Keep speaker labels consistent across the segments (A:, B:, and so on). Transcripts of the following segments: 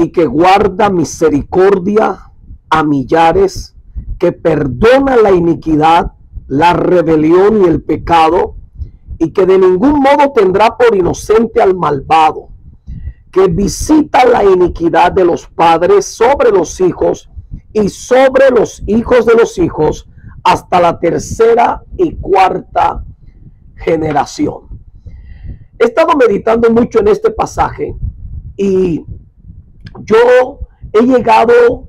A: y que guarda misericordia a millares, que perdona la iniquidad, la rebelión y el pecado, y que de ningún modo tendrá por inocente al malvado, que visita la iniquidad de los padres sobre los hijos y sobre los hijos de los hijos hasta la tercera y cuarta generación. He estado meditando mucho en este pasaje y yo he llegado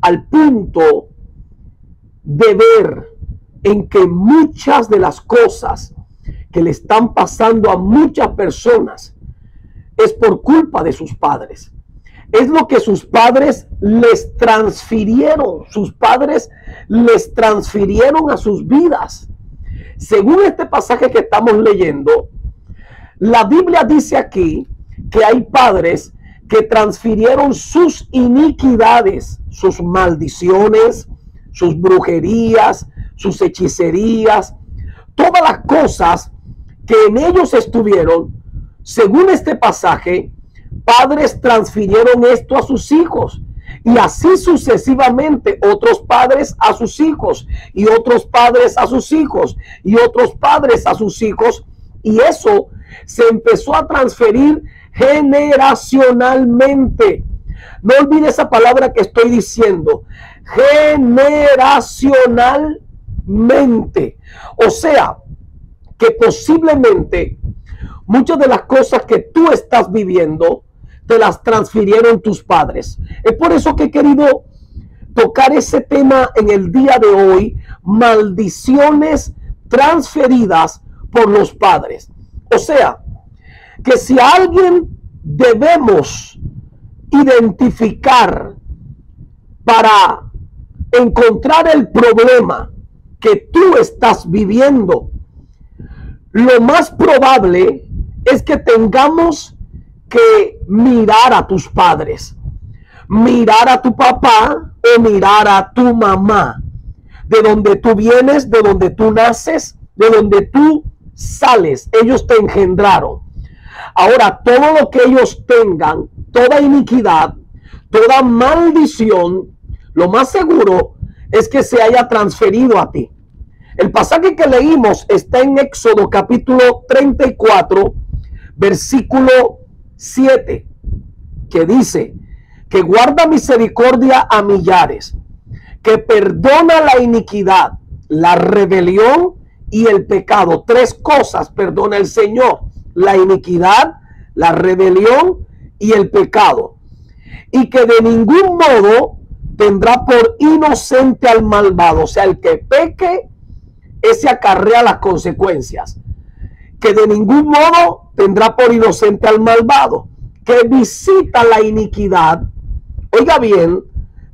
A: al punto de ver en que muchas de las cosas que le están pasando a muchas personas es por culpa de sus padres. Es lo que sus padres les transfirieron. Sus padres les transfirieron a sus vidas. Según este pasaje que estamos leyendo, la Biblia dice aquí que hay padres que transfirieron sus iniquidades, sus maldiciones, sus brujerías, sus hechicerías, todas las cosas que en ellos estuvieron, según este pasaje, padres transfirieron esto a sus hijos. Y así sucesivamente otros padres a sus hijos y otros padres a sus hijos y otros padres a sus hijos. Y eso se empezó a transferir generacionalmente. No olvide esa palabra que estoy diciendo. Generacionalmente. O sea, que posiblemente muchas de las cosas que tú estás viviendo te las transfirieron tus padres. Es por eso que he querido tocar ese tema en el día de hoy, maldiciones transferidas por los padres. O sea, que si alguien debemos identificar para encontrar el problema que tú estás viviendo, lo más probable es que tengamos que mirar a tus padres, mirar a tu papá o mirar a tu mamá, de donde tú vienes, de donde tú naces, de donde tú sales, ellos te engendraron. Ahora, todo lo que ellos tengan, toda iniquidad, toda maldición, lo más seguro es que se haya transferido a ti. El pasaje que leímos está en Éxodo capítulo 34, versículo 7, que dice que guarda misericordia a millares, que perdona la iniquidad, la rebelión y el pecado. Tres cosas perdona el Señor. La iniquidad, la rebelión y el pecado. Y que de ningún modo tendrá por inocente al malvado. O sea, el que peque, ese acarrea las consecuencias. Que de ningún modo tendrá por inocente al malvado. Que visita la iniquidad. Oiga bien,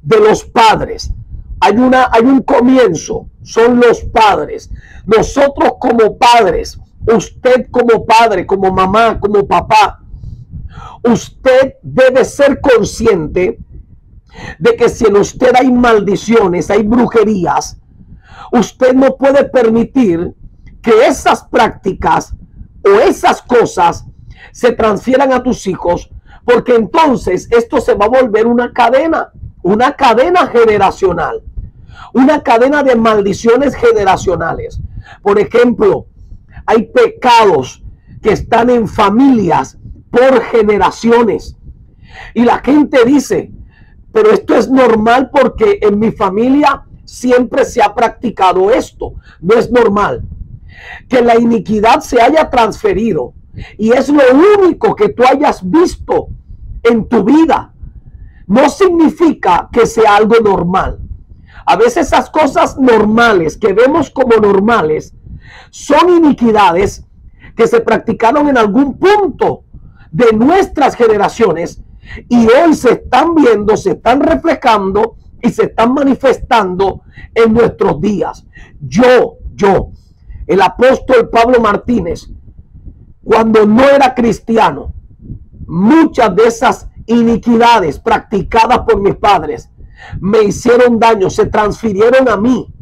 A: de los padres. Hay, una, hay un comienzo, son los padres. Nosotros como padres, usted como padre, como mamá, como papá, usted debe ser consciente de que si en usted hay maldiciones, hay brujerías, usted no puede permitir que esas prácticas o esas cosas se transfieran a tus hijos, porque entonces esto se va a volver una cadena, una cadena generacional, una cadena de maldiciones generacionales. Por ejemplo, hay pecados que están en familias por generaciones. Y la gente dice, pero esto es normal porque en mi familia siempre se ha practicado esto. No es normal. Que la iniquidad se haya transferido y es lo único que tú hayas visto en tu vida. No significa que sea algo normal. A veces esas cosas normales que vemos como normales son iniquidades que se practicaron en algún punto de nuestras generaciones y hoy se están viendo, se están reflejando y se están manifestando en nuestros días. Yo, yo, el apóstol Pablo Martínez, cuando no era cristiano, muchas de esas iniquidades practicadas por mis padres me hicieron daño, se transfirieron a mí.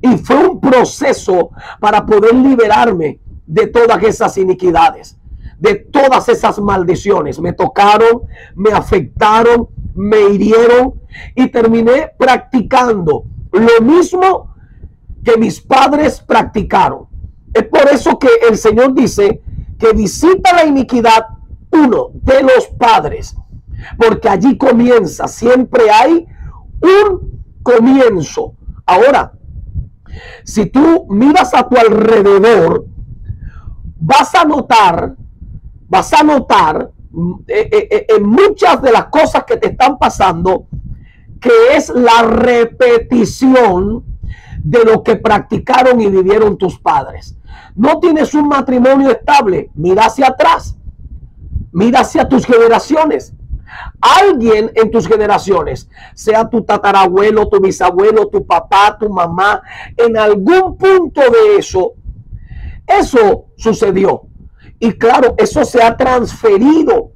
A: Y fue un proceso para poder liberarme de todas esas iniquidades. de todas esas maldiciones. Me tocaron, me afectaron, me hirieron y terminé practicando lo mismo que mis padres practicaron. Es por eso que el Señor dice que visita la iniquidad uno de los padres, porque allí comienza, siempre hay un comienzo. Ahora, si tú miras a tu alrededor, vas a notar, vas a notar eh, eh, eh, en muchas de las cosas que te están pasando, que es la repetición de lo que practicaron y vivieron tus padres. No tienes un matrimonio estable, mira hacia atrás, mira hacia tus generaciones. Alguien en tus generaciones, sea tu tatarabuelo, tu bisabuelo, tu papá, tu mamá, en algún punto de eso, eso sucedió. Y claro, eso se ha transferido.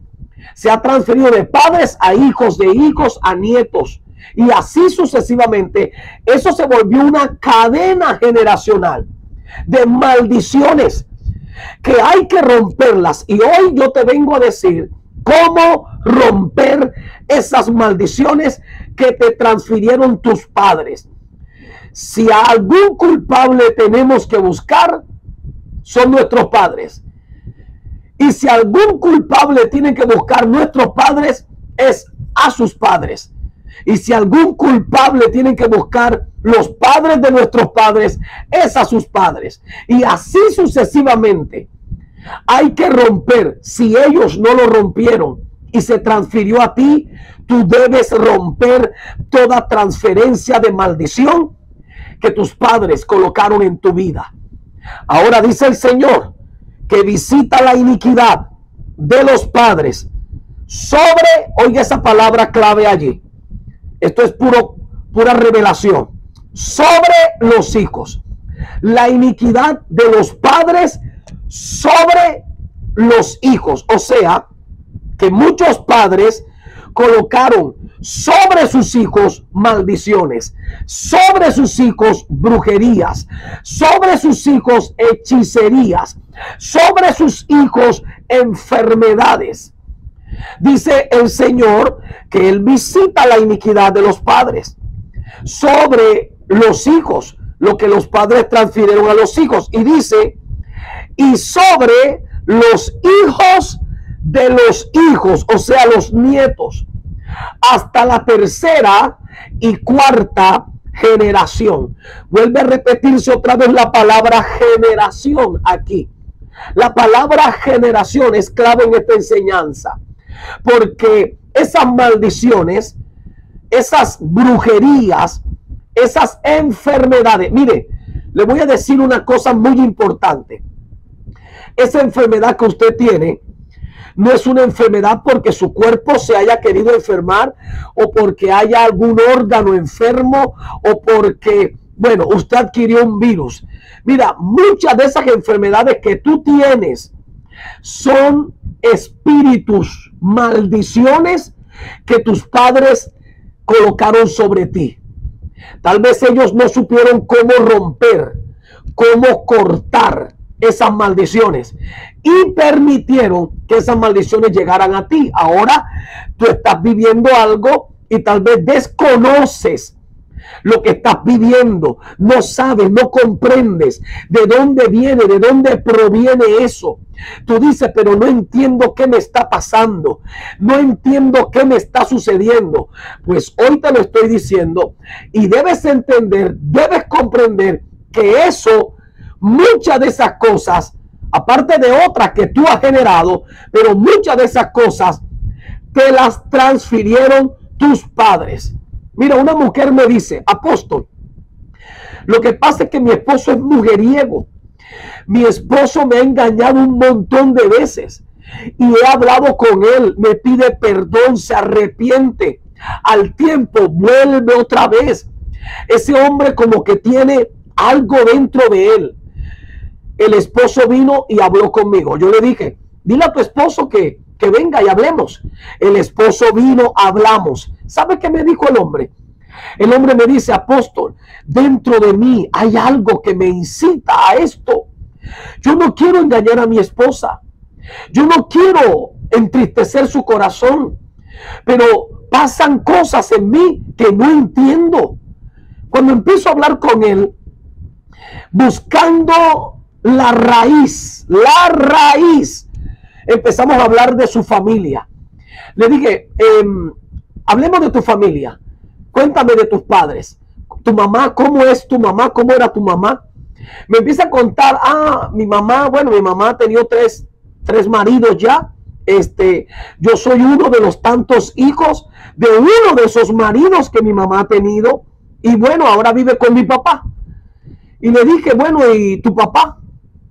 A: Se ha transferido de padres a hijos, de hijos a nietos. Y así sucesivamente. Eso se volvió una cadena generacional de maldiciones que hay que romperlas. Y hoy yo te vengo a decir cómo romper esas maldiciones que te transfirieron tus padres. Si a algún culpable tenemos que buscar, son nuestros padres. Y si algún culpable tiene que buscar nuestros padres, es a sus padres. Y si algún culpable tiene que buscar los padres de nuestros padres, es a sus padres. Y así sucesivamente. Hay que romper. Si ellos no lo rompieron y se transfirió a ti, tú debes romper toda transferencia de maldición que tus padres colocaron en tu vida. Ahora dice el Señor que visita la iniquidad de los padres sobre, oiga esa palabra clave allí. Esto es puro, pura revelación. Sobre los hijos. La iniquidad de los padres sobre los hijos. O sea, que muchos padres colocaron sobre sus hijos maldiciones, sobre sus hijos brujerías, sobre sus hijos hechicerías, sobre sus hijos enfermedades. Dice el Señor que Él visita la iniquidad de los padres sobre los hijos, lo que los padres transfirieron a los hijos. Y dice, y sobre los hijos de los hijos, o sea, los nietos, hasta la tercera y cuarta generación. Vuelve a repetirse otra vez la palabra generación aquí. La palabra generación es clave en esta enseñanza, porque esas maldiciones, esas brujerías, esas enfermedades, mire, le voy a decir una cosa muy importante. Esa enfermedad que usted tiene no es una enfermedad porque su cuerpo se haya querido enfermar o porque haya algún órgano enfermo o porque, bueno, usted adquirió un virus. Mira, muchas de esas enfermedades que tú tienes son espíritus, maldiciones que tus padres colocaron sobre ti. Tal vez ellos no supieron cómo romper, cómo cortar esas maldiciones y permitieron que esas maldiciones llegaran a ti. Ahora tú estás viviendo algo y tal vez desconoces lo que estás viviendo, no sabes, no comprendes de dónde viene, de dónde proviene eso. Tú dices, pero no entiendo qué me está pasando, no entiendo qué me está sucediendo. Pues hoy te lo estoy diciendo y debes entender, debes comprender que eso muchas de esas cosas, aparte de otras que tú has generado, pero muchas de esas cosas te las transfirieron tus padres. Mira, una mujer me dice, apóstol, lo que pasa es que mi esposo es mujeriego. Mi esposo me ha engañado un montón de veces y he hablado con él, me pide perdón, se arrepiente. Al tiempo vuelve otra vez. Ese hombre como que tiene algo dentro de él el esposo vino y habló conmigo. Yo le dije, dile a tu esposo que, que venga y hablemos. El esposo vino, hablamos. ¿Sabe qué me dijo el hombre? El hombre me dice, apóstol, dentro de mí hay algo que me incita a esto. Yo no quiero engañar a mi esposa. Yo no quiero entristecer su corazón, pero pasan cosas en mí que no entiendo. Cuando empiezo a hablar con él, buscando la raíz, la raíz, empezamos a hablar de su familia. Le dije, em, hablemos de tu familia. Cuéntame de tus padres. Tu mamá, ¿cómo es tu mamá? ¿Cómo era tu mamá? Me empieza a contar, ah, mi mamá, bueno, mi mamá ha tenido tres, tres maridos ya. Este, yo soy uno de los tantos hijos de uno de esos maridos que mi mamá ha tenido. Y bueno, ahora vive con mi papá. Y le dije, bueno, ¿y tu papá?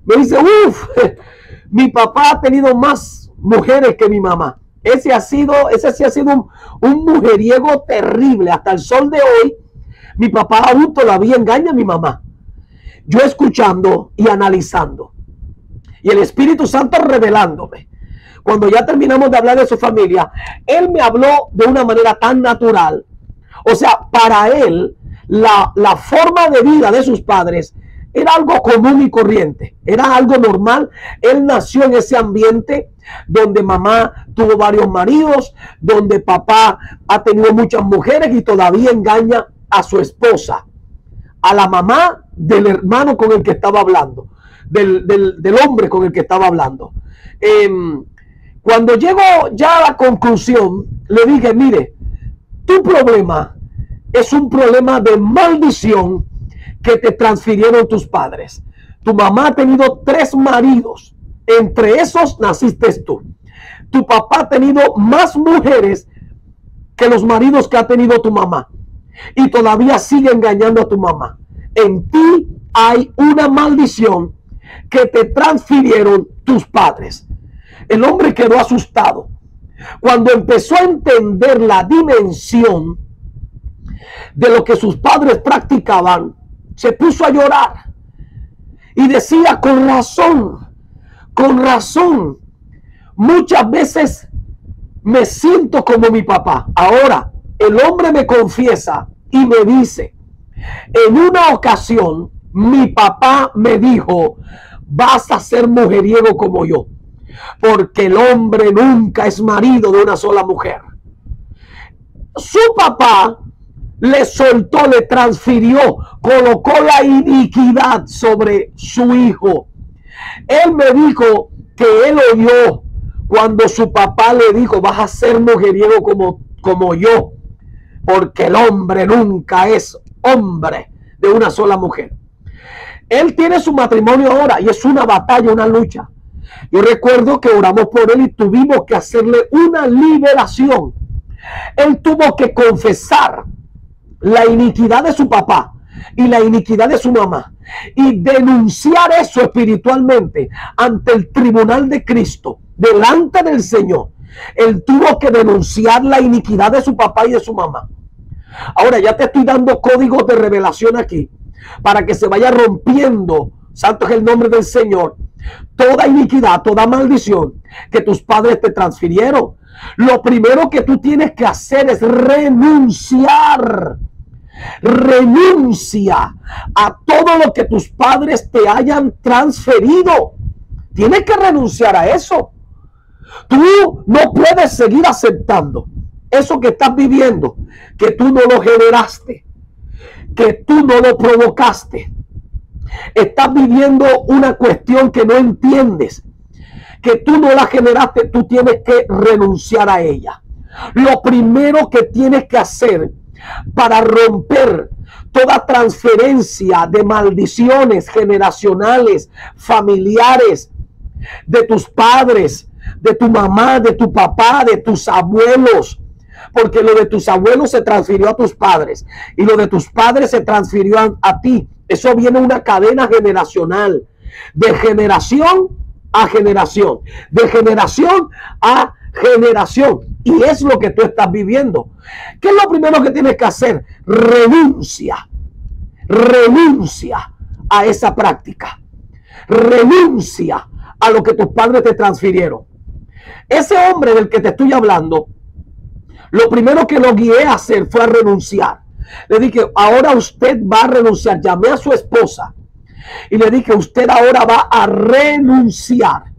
A: Me dice, uff, mi papá ha tenido más mujeres que mi mamá. Ese ha sido, ese sí ha sido un, un mujeriego terrible. Hasta el sol de hoy, mi papá aún todavía engaña a mi mamá. Yo escuchando y analizando. Y el Espíritu Santo revelándome. Cuando ya terminamos de hablar de su familia, él me habló de una manera tan natural. O sea, para él, la, la forma de vida de sus padres era algo común y corriente, era algo normal. Él nació en ese ambiente donde mamá tuvo varios maridos, donde papá ha tenido muchas mujeres y todavía engaña a su esposa, a la mamá del hermano con el que estaba hablando, del, hombre con el que estaba hablando. Em, cuando llego ya a la conclusión, le dije, mire, tu problema es un problema de maldición que te transfirieron tus padres. Tu mamá ha tenido tres maridos. Entre esos naciste tú. Tu papá ha tenido más mujeres que los maridos que ha tenido tu mamá. Y todavía sigue engañando a tu mamá. En ti hay una maldición que te transfirieron tus padres. El hombre quedó asustado. Cuando empezó a entender la dimensión de lo que sus padres practicaban, se puso a llorar y decía con razón, con razón, muchas veces me siento como mi papá. Ahora, el hombre me confiesa y me dice, en una ocasión mi papá me dijo, vas a ser mujeriego como yo, porque el hombre nunca es marido de una sola mujer. Su papá le soltó, le transfirió, colocó la iniquidad sobre su hijo. Él me dijo que él oyó cuando su papá le dijo, vas a ser mujeriego como, como yo, porque el hombre nunca es hombre de una sola mujer. Él tiene su matrimonio ahora y es una batalla, una lucha. Yo recuerdo que oramos por él y tuvimos que hacerle una liberación. Él tuvo que confesar la iniquidad de su papá y la iniquidad de su mamá y denunciar eso espiritualmente ante el tribunal de Cristo, delante del Señor. Él tuvo que denunciar la iniquidad de su papá y de su mamá. Ahora ya te estoy dando códigos de revelación aquí para que se vaya rompiendo, santo es el nombre del Señor, toda iniquidad, toda maldición que tus padres te transfirieron. Lo primero que tú tienes que hacer es renunciar Renuncia a todo lo que tus padres te hayan transferido. Tienes que renunciar a eso. Tú no puedes seguir aceptando eso que estás viviendo, que tú no lo generaste, que tú no lo provocaste. Estás viviendo una cuestión que no entiendes, que tú no la generaste, tú tienes que renunciar a ella. Lo primero que tienes que hacer para romper toda transferencia de maldiciones generacionales, familiares, de tus padres, de tu mamá, de tu papá, de tus abuelos. Porque lo de tus abuelos se transfirió a tus padres y lo de tus padres se transfirió a, ti. Eso viene una cadena generacional, de generación a generación, de generación a generación. Y es lo que tú estás viviendo. ¿Qué es lo primero que tienes que hacer? Renuncia. Renuncia a esa práctica. Renuncia a lo que tus padres te transfirieron. Ese hombre del que te estoy hablando, lo primero que lo guié a hacer fue a renunciar. Le dije, ahora usted va a renunciar. Llamé a su esposa y le dije, usted ahora va a renunciar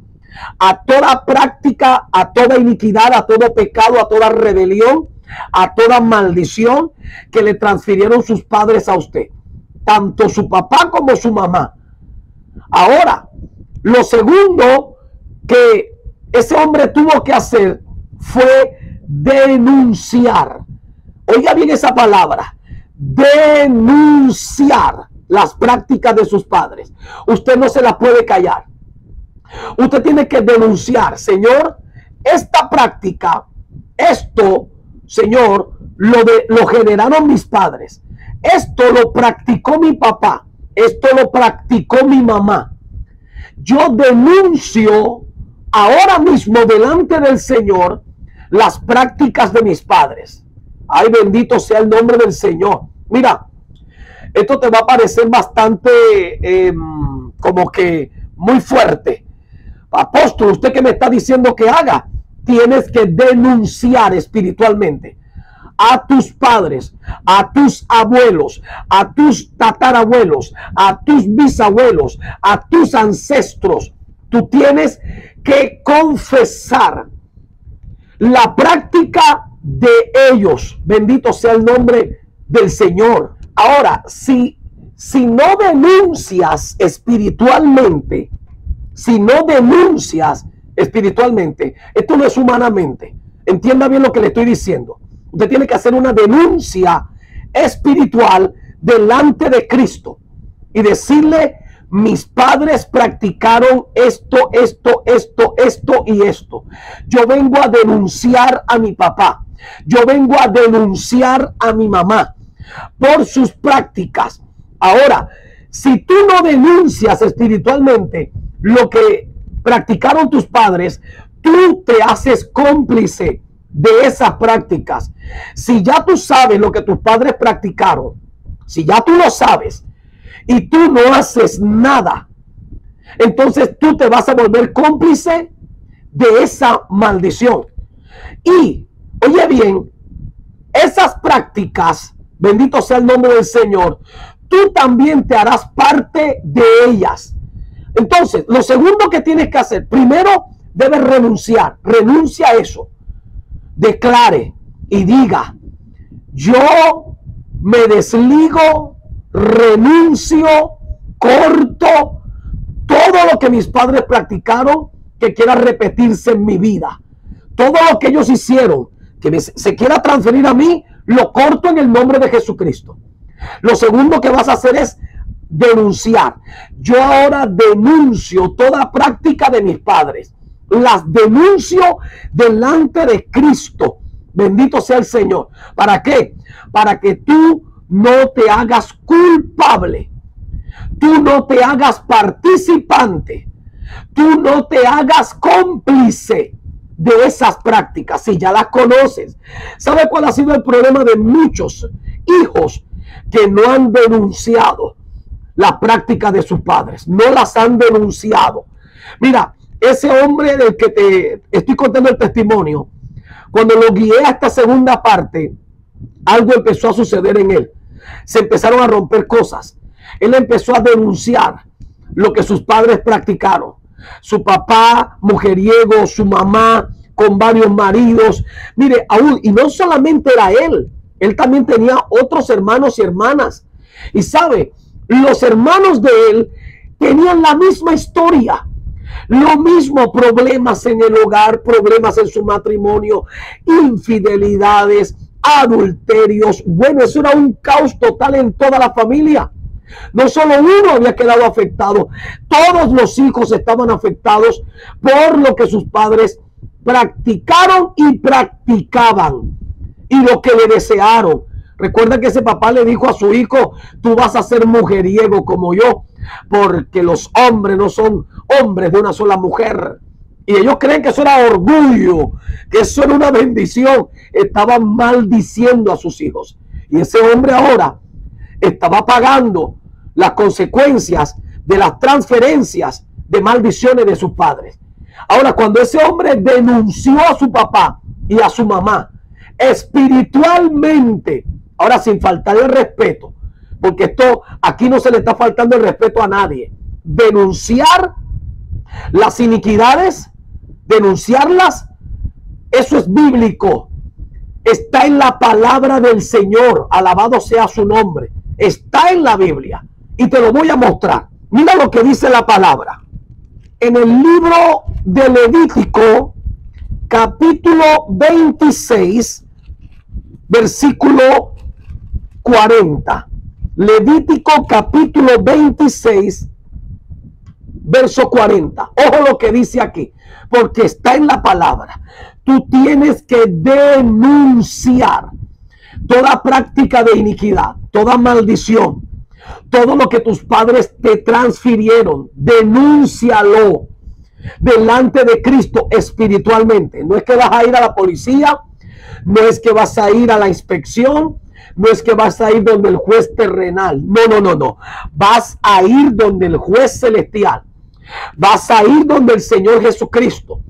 A: a toda práctica, a toda iniquidad, a todo pecado, a toda rebelión, a toda maldición que le transfirieron sus padres a usted, tanto su papá como su mamá. Ahora, lo segundo que ese hombre tuvo que hacer fue denunciar. Oiga bien esa palabra, denunciar las prácticas de sus padres. Usted no se las puede callar. Usted tiene que denunciar, Señor, esta práctica, esto, Señor, lo, de, lo generaron mis padres. Esto lo practicó mi papá. Esto lo practicó mi mamá. Yo denuncio ahora mismo delante del Señor las prácticas de mis padres. Ay, bendito sea el nombre del Señor. Mira, esto te va a parecer bastante em, como que muy fuerte. Apóstol, usted que me está diciendo que haga, tienes que denunciar espiritualmente a tus padres, a tus abuelos, a tus tatarabuelos, a tus bisabuelos, a tus ancestros. Tú tienes que confesar la práctica de ellos. Bendito sea el nombre del Señor. Ahora, si, si no denuncias espiritualmente, si no denuncias espiritualmente, esto no es humanamente. Entienda bien lo que le estoy diciendo. Usted tiene que hacer una denuncia espiritual delante de Cristo y decirle, mis padres practicaron esto, esto, esto, esto y esto. Yo vengo a denunciar a mi papá. Yo vengo a denunciar a mi mamá por sus prácticas. Ahora, si tú no denuncias espiritualmente, lo que practicaron tus padres, tú te haces cómplice de esas prácticas. Si ya tú sabes lo que tus padres practicaron, si ya tú lo sabes y tú no haces nada, entonces tú te vas a volver cómplice de esa maldición. Y, oye bien, esas prácticas, bendito sea el nombre del Señor, tú también te harás parte de ellas. Entonces, lo segundo que tienes que hacer, primero debes renunciar, renuncia a eso. Declare y diga, yo me desligo, renuncio, corto todo lo que mis padres practicaron que quiera repetirse en mi vida. Todo lo que ellos hicieron que se quiera transferir a mí, lo corto en el nombre de Jesucristo. Lo segundo que vas a hacer es denunciar. Yo ahora denuncio toda práctica de mis padres. Las denuncio delante de Cristo. Bendito sea el Señor. ¿Para qué? Para que tú no te hagas culpable. Tú no te hagas participante. Tú no te hagas cómplice de esas prácticas. Si ya las conoces. ¿Sabe cuál ha sido el problema de muchos hijos que no han denunciado? La práctica de sus padres, no las han denunciado. Mira, ese hombre del que te estoy contando el testimonio, cuando lo guié a esta segunda parte, algo empezó a suceder en él. Se empezaron a romper cosas. Él empezó a denunciar lo que sus padres practicaron. Su papá mujeriego, su mamá con varios maridos. Mire, aún, y no solamente era él, él también tenía otros hermanos y hermanas. Y sabe, los hermanos de él tenían la misma historia. Lo mismo, problemas en el hogar, problemas en su matrimonio, infidelidades, adulterios. Bueno, eso era un caos total en toda la familia. No solo uno había quedado afectado, todos los hijos estaban afectados por lo que sus padres practicaron y practicaban y lo que le desearon. Recuerda que ese papá le dijo a su hijo, tú vas a ser mujeriego como yo, porque los hombres no son hombres de una sola mujer. Y ellos creen que eso era orgullo, que eso era una bendición. Estaban maldiciendo a sus hijos. Y ese hombre ahora estaba pagando las consecuencias de las transferencias de maldiciones de sus padres. Ahora, cuando ese hombre denunció a su papá y a su mamá espiritualmente, Ahora, sin faltar el respeto, porque esto aquí no se le está faltando el respeto a nadie. Denunciar Las iniquidades, denunciarlas, eso es bíblico. Está en la palabra del Señor. Alabado sea su nombre. Está en la Biblia. Y te lo voy a mostrar. Mira lo que dice la palabra. En el libro de Levítico, capítulo 26, versículo 40. Levítico capítulo 26, verso 40. Ojo lo que dice aquí, porque está en la palabra. Tú tienes que denunciar toda práctica de iniquidad, toda maldición, todo lo que tus padres te transfirieron. Denúncialo delante de Cristo espiritualmente. No es que vas a ir a la policía, no es que vas a ir a la inspección, no es que vas a ir donde el juez terrenal. No, no, no, no. Vas a ir donde el juez celestial. Vas a ir donde el Señor Jesucristo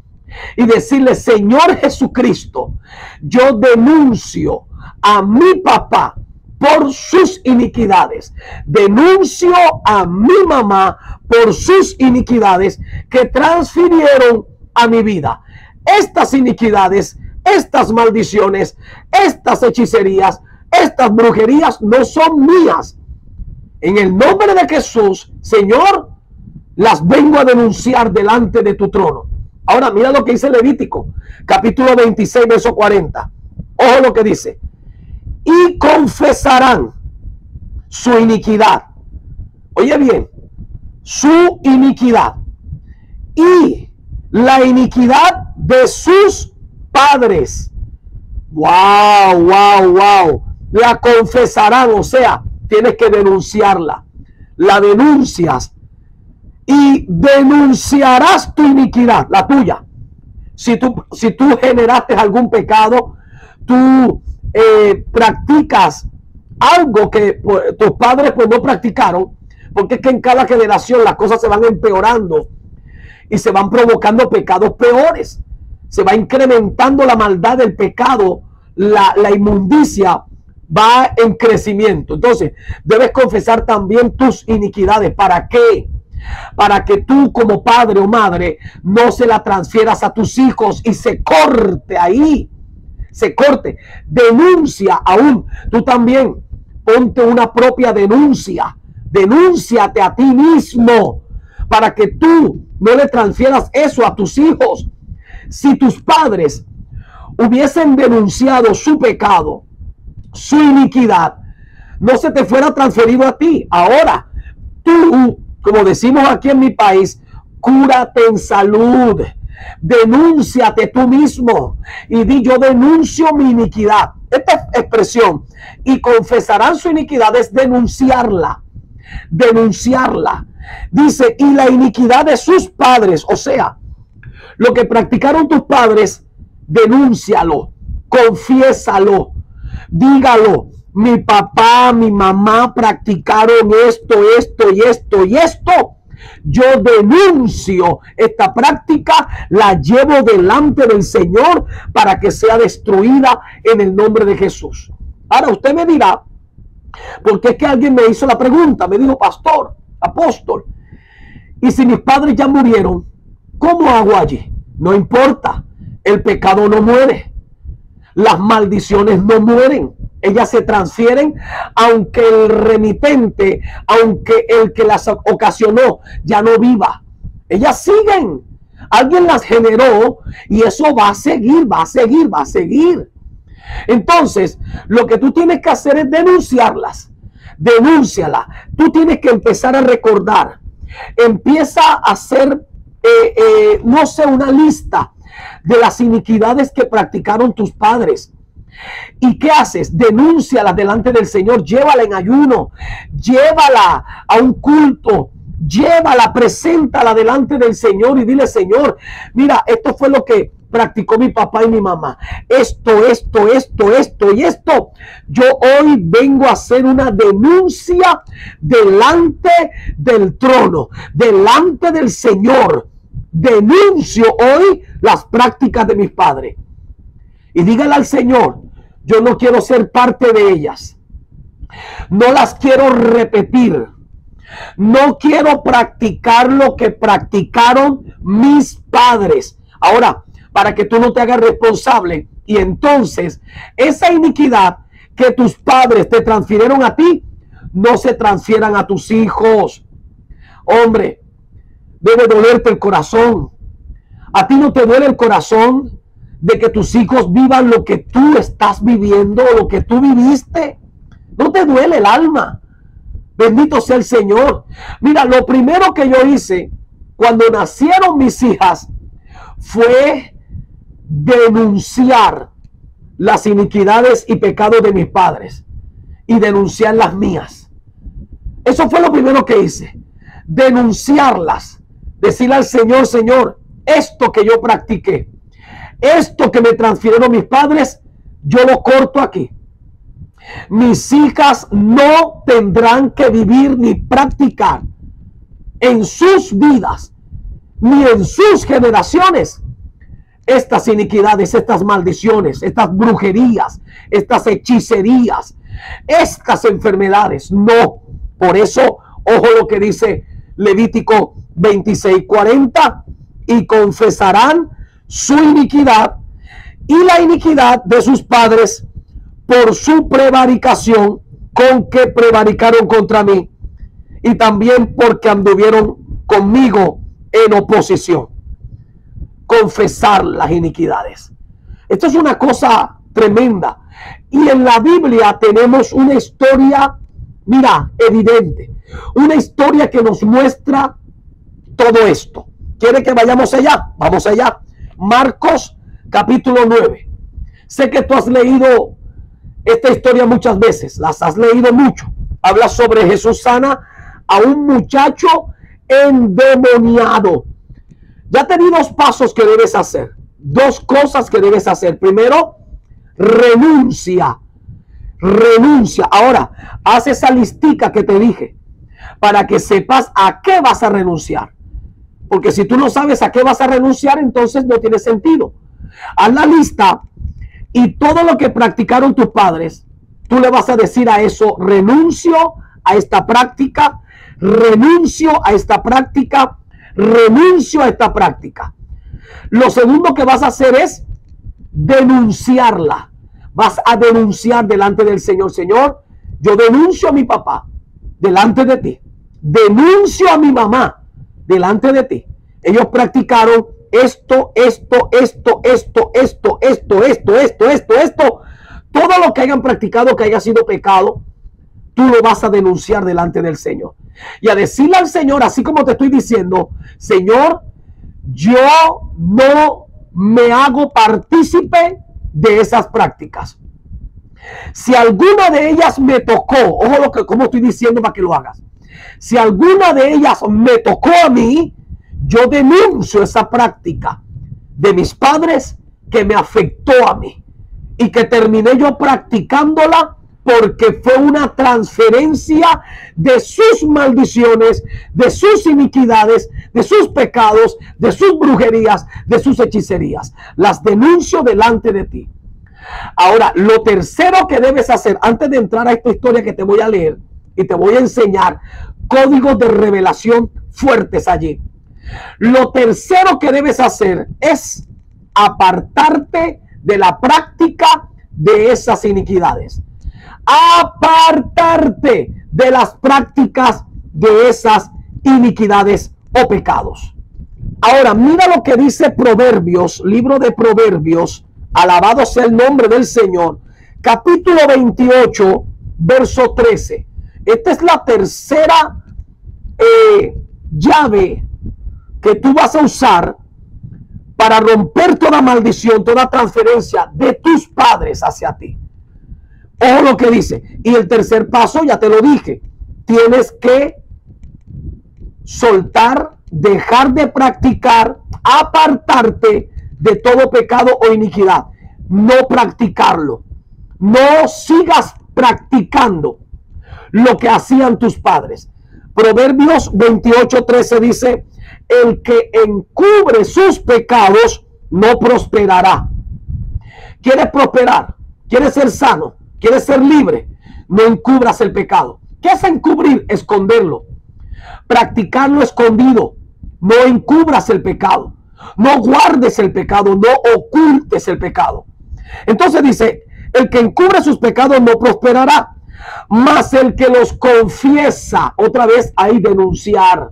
A: y decirle, Señor Jesucristo, yo denuncio a mi papá por sus iniquidades. Denuncio a mi mamá por sus iniquidades que transfirieron a mi vida. Estas iniquidades, estas maldiciones, estas hechicerías, estas brujerías no son mías. En el nombre de Jesús, Señor, las vengo a denunciar delante de tu trono. Ahora mira lo que dice Levítico, capítulo 26, verso 40. Ojo lo que dice y confesarán su iniquidad. Oye bien, su iniquidad y la iniquidad de sus padres. Wow, wow, wow. La confesarán, o sea, tienes que denunciarla. La denuncias y denunciarás tu iniquidad, la tuya. Si tú, si tú generaste algún pecado, tú eh, practicas algo que tus padres pues no practicaron, porque es que en cada generación las cosas se van empeorando y se van provocando pecados peores. Se va incrementando la maldad del pecado, la, la inmundicia va en crecimiento. Entonces, debes confesar también tus iniquidades. ¿Para qué? Para que tú como padre o madre no se la transfieras a tus hijos y se corte ahí se corte. Denuncia aún. Tú también ponte una propia denuncia. Denúnciate a ti mismo para que tú no le transfieras eso a tus hijos. Si tus padres hubiesen denunciado su pecado, su iniquidad, no se te fuera transferido a ti. Ahora, tú, como decimos aquí en mi país, cúrate en salud Denúnciate tú mismo y di yo denuncio mi iniquidad. Esta expresión y confesarán su iniquidad es denunciarla. Denunciarla. Dice, y la iniquidad de sus padres, o sea, lo que practicaron tus padres, denúncialo, confiésalo, dígalo. Mi papá, mi mamá practicaron esto, esto y esto y esto yo denuncio esta práctica, la llevo delante del Señor para que sea destruida en el nombre de Jesús. Ahora usted me dirá, porque es que alguien me hizo la pregunta, me dijo, pastor, apóstol, y si mis padres ya murieron, ¿cómo hago allí? No importa, el pecado no muere, las maldiciones no mueren ellas se transfieren aunque el remitente, aunque el que las ocasionó ya no viva. Ellas siguen. Alguien las generó y eso va a seguir, va a seguir, va a seguir. Entonces, lo que tú tienes que hacer es denunciarlas. Denúnciala. Tú tienes que empezar a recordar. Empieza a hacer, eh, eh, no sé, una lista de las iniquidades que practicaron tus padres ¿Y qué haces? Denúnciala delante del Señor, llévala en ayuno, llévala a un culto, llévala, preséntala delante del Señor y dile, Señor, mira, esto fue lo que practicó mi papá y mi mamá. Esto, esto, esto, esto y esto. Yo hoy vengo a hacer una denuncia delante del trono, delante del Señor. Denuncio hoy las prácticas de mis padres. Y dígale al Señor, yo no quiero ser parte de ellas. No las quiero repetir. No quiero practicar lo que practicaron mis padres. Ahora, para que tú no te hagas responsable y entonces esa iniquidad que tus padres te transfirieron a ti, no se transfieran a tus hijos. Hombre, debe dolerte el corazón. A ti no te duele el corazón de que tus hijos vivan lo que tú estás viviendo, lo que tú viviste. No te duele el alma. Bendito sea el Señor. Mira, lo primero que yo hice cuando nacieron mis hijas fue denunciar las iniquidades y pecados de mis padres y denunciar las mías. Eso fue lo primero que hice. Denunciarlas. Decirle al Señor, Señor, esto que yo practiqué, esto que me transfirieron mis padres, yo lo corto aquí. Mis hijas no tendrán que vivir ni practicar en sus vidas, ni en sus generaciones, estas iniquidades, estas maldiciones, estas brujerías, estas hechicerías, estas enfermedades. No. Por eso, ojo lo que dice Levítico 26, 40, y confesarán su iniquidad y la iniquidad de sus padres por su prevaricación con que prevaricaron contra mí y también porque anduvieron conmigo en oposición. Confesar las iniquidades. Esto es una cosa tremenda. Y en la Biblia tenemos una historia, mira, evidente. Una historia que nos muestra todo esto. ¿Quiere que vayamos allá? Vamos allá. Marcos capítulo 9. Sé que tú has leído esta historia muchas veces, las has leído mucho. Habla sobre Jesús sana a un muchacho endemoniado. Ya te di dos pasos que debes hacer, dos cosas que debes hacer. Primero, renuncia, renuncia. Ahora, haz esa listica que te dije para que sepas a qué vas a renunciar. Porque si tú no sabes a qué vas a renunciar, entonces no tiene sentido. Haz la lista y todo lo que practicaron tus padres, tú le vas a decir a eso, renuncio a esta práctica, renuncio a esta práctica, renuncio a esta práctica. Lo segundo que vas a hacer es denunciarla. Vas a denunciar delante del Señor. Señor, yo denuncio a mi papá delante de ti. Denuncio a mi mamá delante de ti. Ellos practicaron esto, esto, esto, esto, esto, esto, esto, esto, esto, esto, todo lo que hayan practicado que haya sido pecado, tú lo vas a denunciar delante del Señor. Y a decirle al Señor, así como te estoy diciendo, Señor, yo no me hago partícipe de esas prácticas. Si alguna de ellas me tocó, ojo lo que como estoy diciendo para que lo hagas. Si alguna de ellas me tocó a mí, yo denuncio esa práctica de mis padres que me afectó a mí y que terminé yo practicándola porque fue una transferencia de sus maldiciones, de sus iniquidades, de sus pecados, de sus brujerías, de sus hechicerías. Las denuncio delante de ti. Ahora, lo tercero que debes hacer antes de entrar a esta historia que te voy a leer y te voy a enseñar códigos de revelación fuertes allí. Lo tercero que debes hacer es apartarte de la práctica de esas iniquidades. Apartarte de las prácticas de esas iniquidades o pecados. Ahora, mira lo que dice Proverbios, libro de Proverbios, alabado sea el nombre del Señor, capítulo 28, verso 13. Esta es la tercera eh, llave que tú vas a usar para romper toda maldición, toda transferencia de tus padres hacia ti. Ojo lo que dice. Y el tercer paso, ya te lo dije, tienes que soltar, dejar de practicar, apartarte de todo pecado o iniquidad. No practicarlo. No sigas practicando lo que hacían tus padres. Proverbios 28:13 dice, el que encubre sus pecados no prosperará. ¿Quieres prosperar? ¿Quieres ser sano? ¿Quieres ser libre? No encubras el pecado. ¿Qué es encubrir? Esconderlo. Practicarlo escondido. No encubras el pecado. No guardes el pecado. No ocultes el pecado. Entonces dice, el que encubre sus pecados no prosperará. Mas el que los confiesa, otra vez ahí denunciar.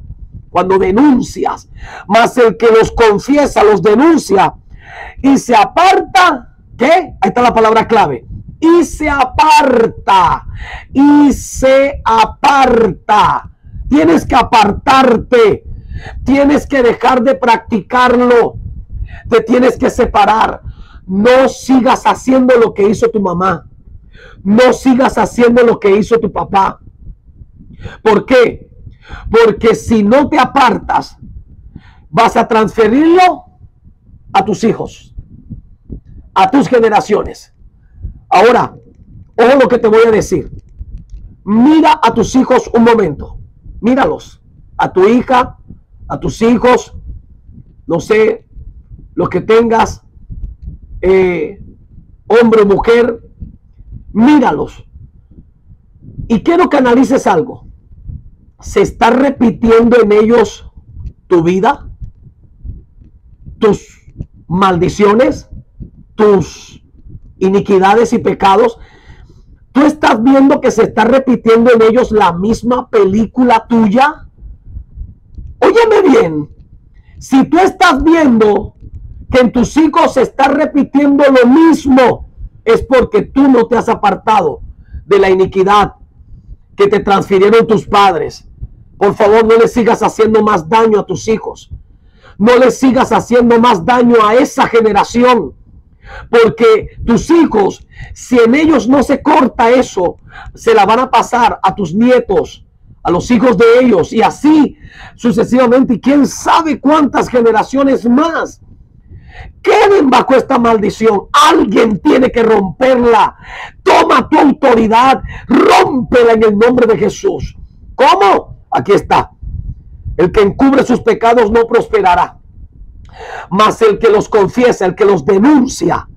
A: Cuando denuncias, más el que los confiesa, los denuncia y se aparta, ¿qué? Ahí está la palabra clave y se aparta, y se aparta. Tienes que apartarte, tienes que dejar de practicarlo, te tienes que separar. No sigas haciendo lo que hizo tu mamá, no sigas haciendo lo que hizo tu papá. ¿Por qué? Porque si no te apartas, vas a transferirlo a tus hijos, a tus generaciones. Ahora, ojo lo que te voy a decir. Mira a tus hijos un momento. Míralos. A tu hija, a tus hijos, no sé, los que tengas, eh, hombre o mujer, míralos. Y quiero que analices algo. ¿Se está repitiendo en ellos tu vida? ¿Tus maldiciones? ¿Tus iniquidades y pecados, tú estás viendo que se está repitiendo en ellos la misma película tuya. Óyeme bien, si tú estás viendo que en tus hijos se está repitiendo lo mismo, es porque tú no te has apartado de la iniquidad que te transfirieron tus padres. Por favor, no le sigas haciendo más daño a tus hijos. No le sigas haciendo más daño a esa generación. Porque tus hijos, si en ellos no se corta eso, se la van a pasar a tus nietos, a los hijos de ellos y así sucesivamente. Y quién sabe cuántas generaciones más queden bajo esta maldición. Alguien tiene que romperla. Toma tu autoridad, rómpela en el nombre de Jesús. ¿Cómo? Aquí está. El que encubre sus pecados no prosperará mas el que los confiesa, el que los denuncia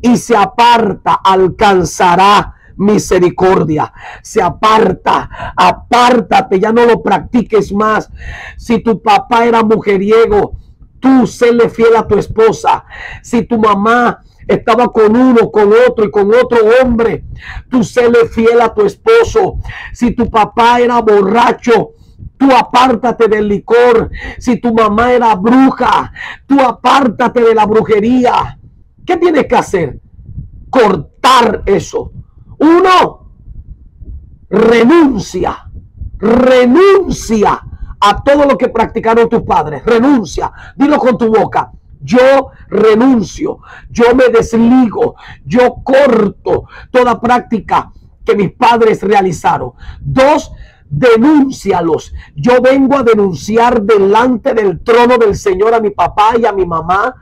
A: y se aparta, alcanzará misericordia. Se aparta, apártate, ya no lo practiques más. Si tu papá era mujeriego, tú séle fiel a tu esposa. Si tu mamá estaba con uno, con otro y con otro hombre, tú séle fiel a tu esposo. Si tu papá era borracho, tú apártate del licor. Si tu mamá era bruja, tú apártate de la brujería. ¿Qué tienes que hacer? Cortar eso. Uno, renuncia, renuncia a todo lo que practicaron tus padres. Renuncia, dilo con tu boca. Yo renuncio, yo me desligo, yo corto toda práctica que mis padres realizaron. Dos, denúncialos. Yo vengo a denunciar delante del trono del Señor a mi papá y a mi mamá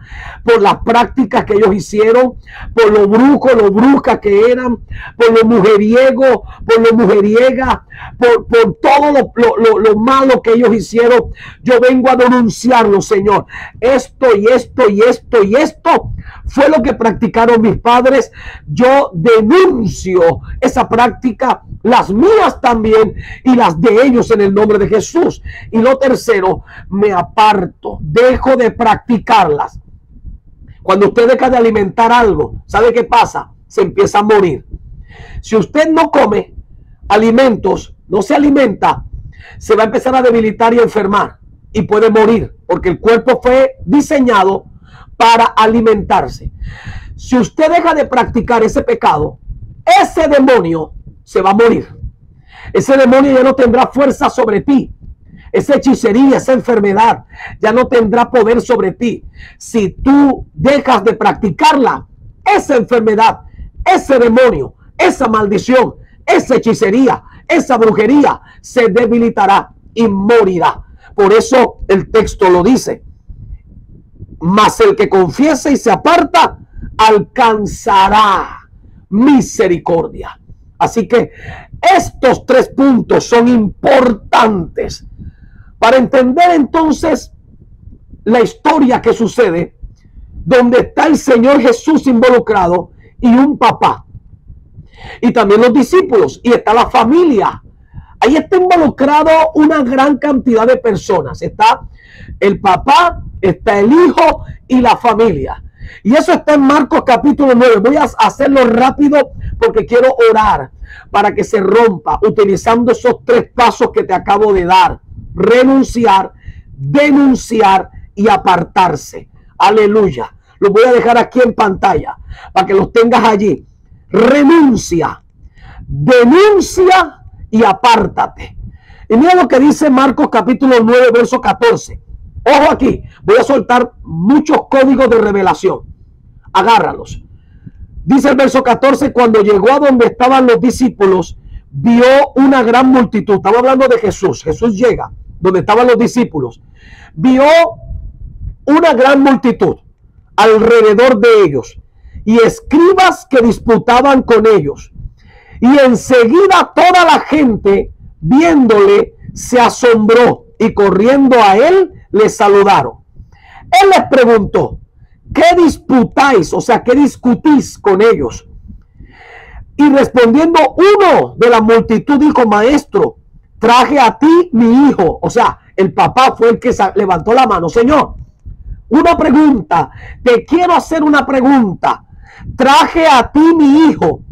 A: por las prácticas que ellos hicieron, por lo brujo, lo bruja que eran, por lo mujeriego, por lo mujeriega, por, por todo lo, lo, malo que ellos hicieron. Yo vengo a denunciarlo, Señor. Esto y esto y esto y esto fue lo que practicaron mis padres. Yo denuncio esa práctica, las mías también y las de ellos en el nombre de Jesús. Y lo tercero, me aparto, dejo de practicarlas. Cuando usted deja de alimentar algo, ¿sabe qué pasa? Se empieza a morir. Si usted no come alimentos, no se alimenta, se va a empezar a debilitar y enfermar y puede morir, porque el cuerpo fue diseñado para alimentarse. Si usted deja de practicar ese pecado, ese demonio se va a morir. Ese demonio ya no tendrá fuerza sobre ti. Esa hechicería, esa enfermedad ya no tendrá poder sobre ti. Si tú dejas de practicarla, esa enfermedad, ese demonio, esa maldición, esa hechicería, esa brujería se debilitará y morirá. Por eso el texto lo dice. Mas el que confiesa y se aparta, alcanzará misericordia. Así que estos tres puntos son importantes para entender entonces la historia que sucede donde está el Señor Jesús involucrado y un papá. Y también los discípulos y está la familia Ahí está involucrado una gran cantidad de personas. Está el papá, está el hijo y la familia. Y eso está en Marcos capítulo 9. Voy a hacerlo rápido porque quiero orar para que se rompa utilizando esos tres pasos que te acabo de dar. Renunciar, denunciar y apartarse. Aleluya. Los voy a dejar aquí en pantalla para que los tengas allí. Renuncia, denuncia y apártate. Y mira lo que dice Marcos capítulo 9, verso 14. Ojo aquí, voy a soltar muchos códigos de revelación. Agárralos. Dice el verso 14, cuando llegó a donde estaban los discípulos, vio una gran multitud. Estaba hablando de Jesús. Jesús llega donde estaban los discípulos. Vio una gran multitud alrededor de ellos y escribas que disputaban con ellos. Y enseguida toda la gente, viéndole, se asombró y corriendo a él, le saludaron. Él les preguntó, ¿qué disputáis? O sea, ¿qué discutís con ellos? Y respondiendo uno de la multitud dijo, maestro, traje a ti mi hijo. O sea, el papá fue el que levantó la mano. Señor, una pregunta. Te quiero hacer una pregunta. Traje a ti mi hijo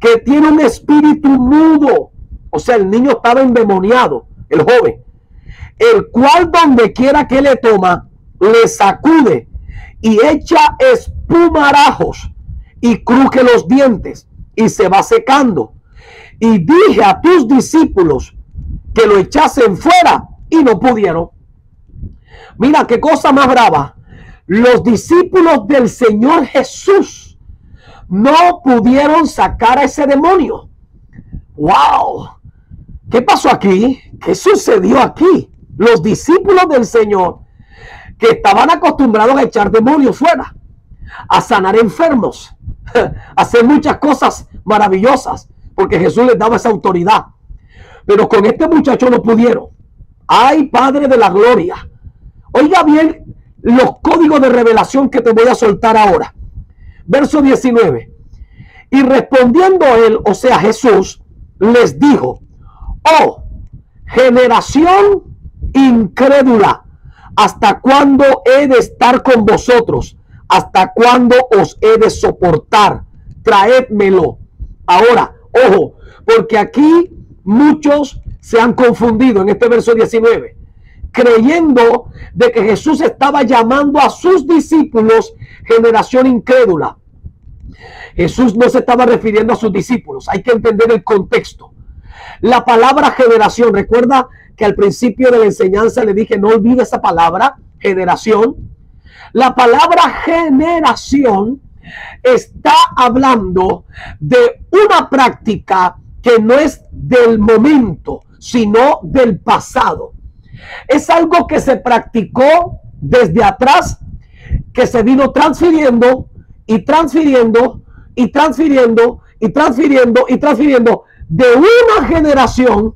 A: que tiene un espíritu mudo. O sea, el niño estaba endemoniado, el joven. El cual donde quiera que le toma, le sacude y echa espumarajos y cruje los dientes y se va secando. Y dije a tus discípulos que lo echasen fuera y no pudieron. Mira qué cosa más brava. Los discípulos del Señor Jesús no pudieron sacar a ese demonio. ¡Wow! ¿Qué pasó aquí? ¿Qué sucedió aquí? Los discípulos del Señor que estaban acostumbrados a echar demonios fuera, a sanar enfermos, a hacer muchas cosas maravillosas, porque Jesús les daba esa autoridad. Pero con este muchacho no pudieron. Ay, Padre de la Gloria. Oiga bien los códigos de revelación que te voy a soltar ahora. Verso 19. Y respondiendo él, o sea, Jesús, les dijo, oh, generación incrédula, ¿hasta cuándo he de estar con vosotros? ¿Hasta cuándo os he de soportar? Traédmelo. Ahora, ojo, porque aquí muchos se han confundido en este verso 19 creyendo de que Jesús estaba llamando a sus discípulos generación incrédula. Jesús no se estaba refiriendo a sus discípulos, hay que entender el contexto. La palabra generación, recuerda que al principio de la enseñanza le dije, no olvide esa palabra, generación. La palabra generación está hablando de una práctica que no es del momento, sino del pasado. Es algo que se practicó desde atrás, que se vino transfiriendo y transfiriendo y transfiriendo y transfiriendo y transfiriendo de una generación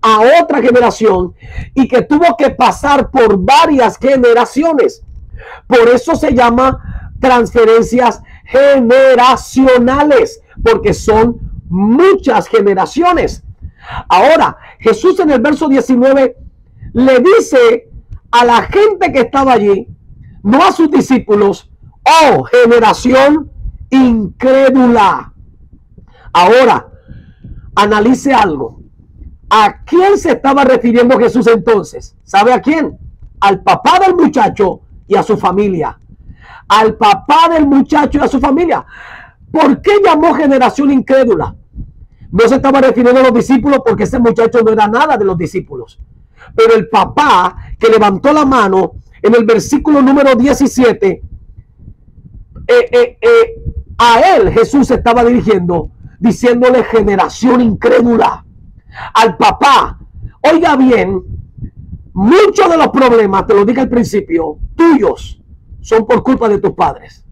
A: a otra generación y que tuvo que pasar por varias generaciones. Por eso se llama transferencias generacionales, porque son muchas generaciones. Ahora, Jesús en el verso 19 le dice a la gente que estaba allí, no a sus discípulos, oh generación incrédula. Ahora, analice algo. ¿A quién se estaba refiriendo Jesús entonces? ¿Sabe a quién? Al papá del muchacho y a su familia. Al papá del muchacho y a su familia. ¿Por qué llamó generación incrédula? No se estaba refiriendo a los discípulos porque ese muchacho no era nada de los discípulos. Pero el papá que levantó la mano en el versículo número 17, eh, eh, eh, a él Jesús estaba dirigiendo, diciéndole generación incrédula. Al papá, oiga bien, muchos de los problemas, te lo dije al principio, tuyos, son por culpa de tus padres.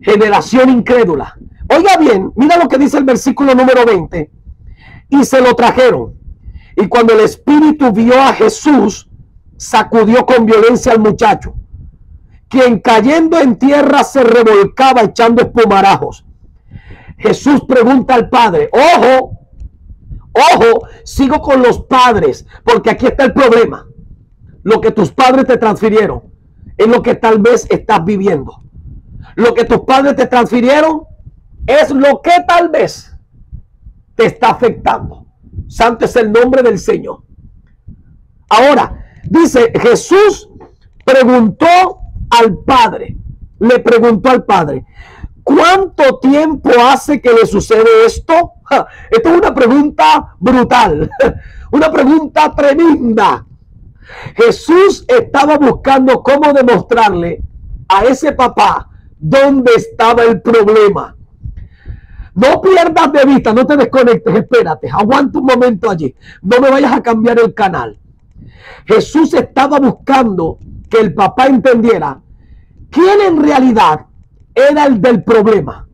A: Generación incrédula. Oiga bien, mira lo que dice el versículo número 20. Y se lo trajeron y cuando el espíritu vio a Jesús, sacudió con violencia al muchacho, quien cayendo en tierra se revolcaba echando espumarajos. Jesús pregunta al padre, ojo, Ojo, sigo con los padres, porque aquí está el problema. Lo que tus padres te transfirieron es lo que tal vez estás viviendo. Lo que tus padres te transfirieron es lo que tal vez te está afectando. Santo es el nombre del Señor. Ahora, dice Jesús preguntó al Padre, le preguntó al Padre, ¿cuánto tiempo hace que le sucede esto? Esto es una pregunta brutal, una pregunta tremenda. Jesús estaba buscando cómo demostrarle a ese papá dónde estaba el problema. No pierdas de vista, no te desconectes, espérate, aguanta un momento allí. No me vayas a cambiar el canal. Jesús estaba buscando que el papá entendiera quién en realidad era el del problema.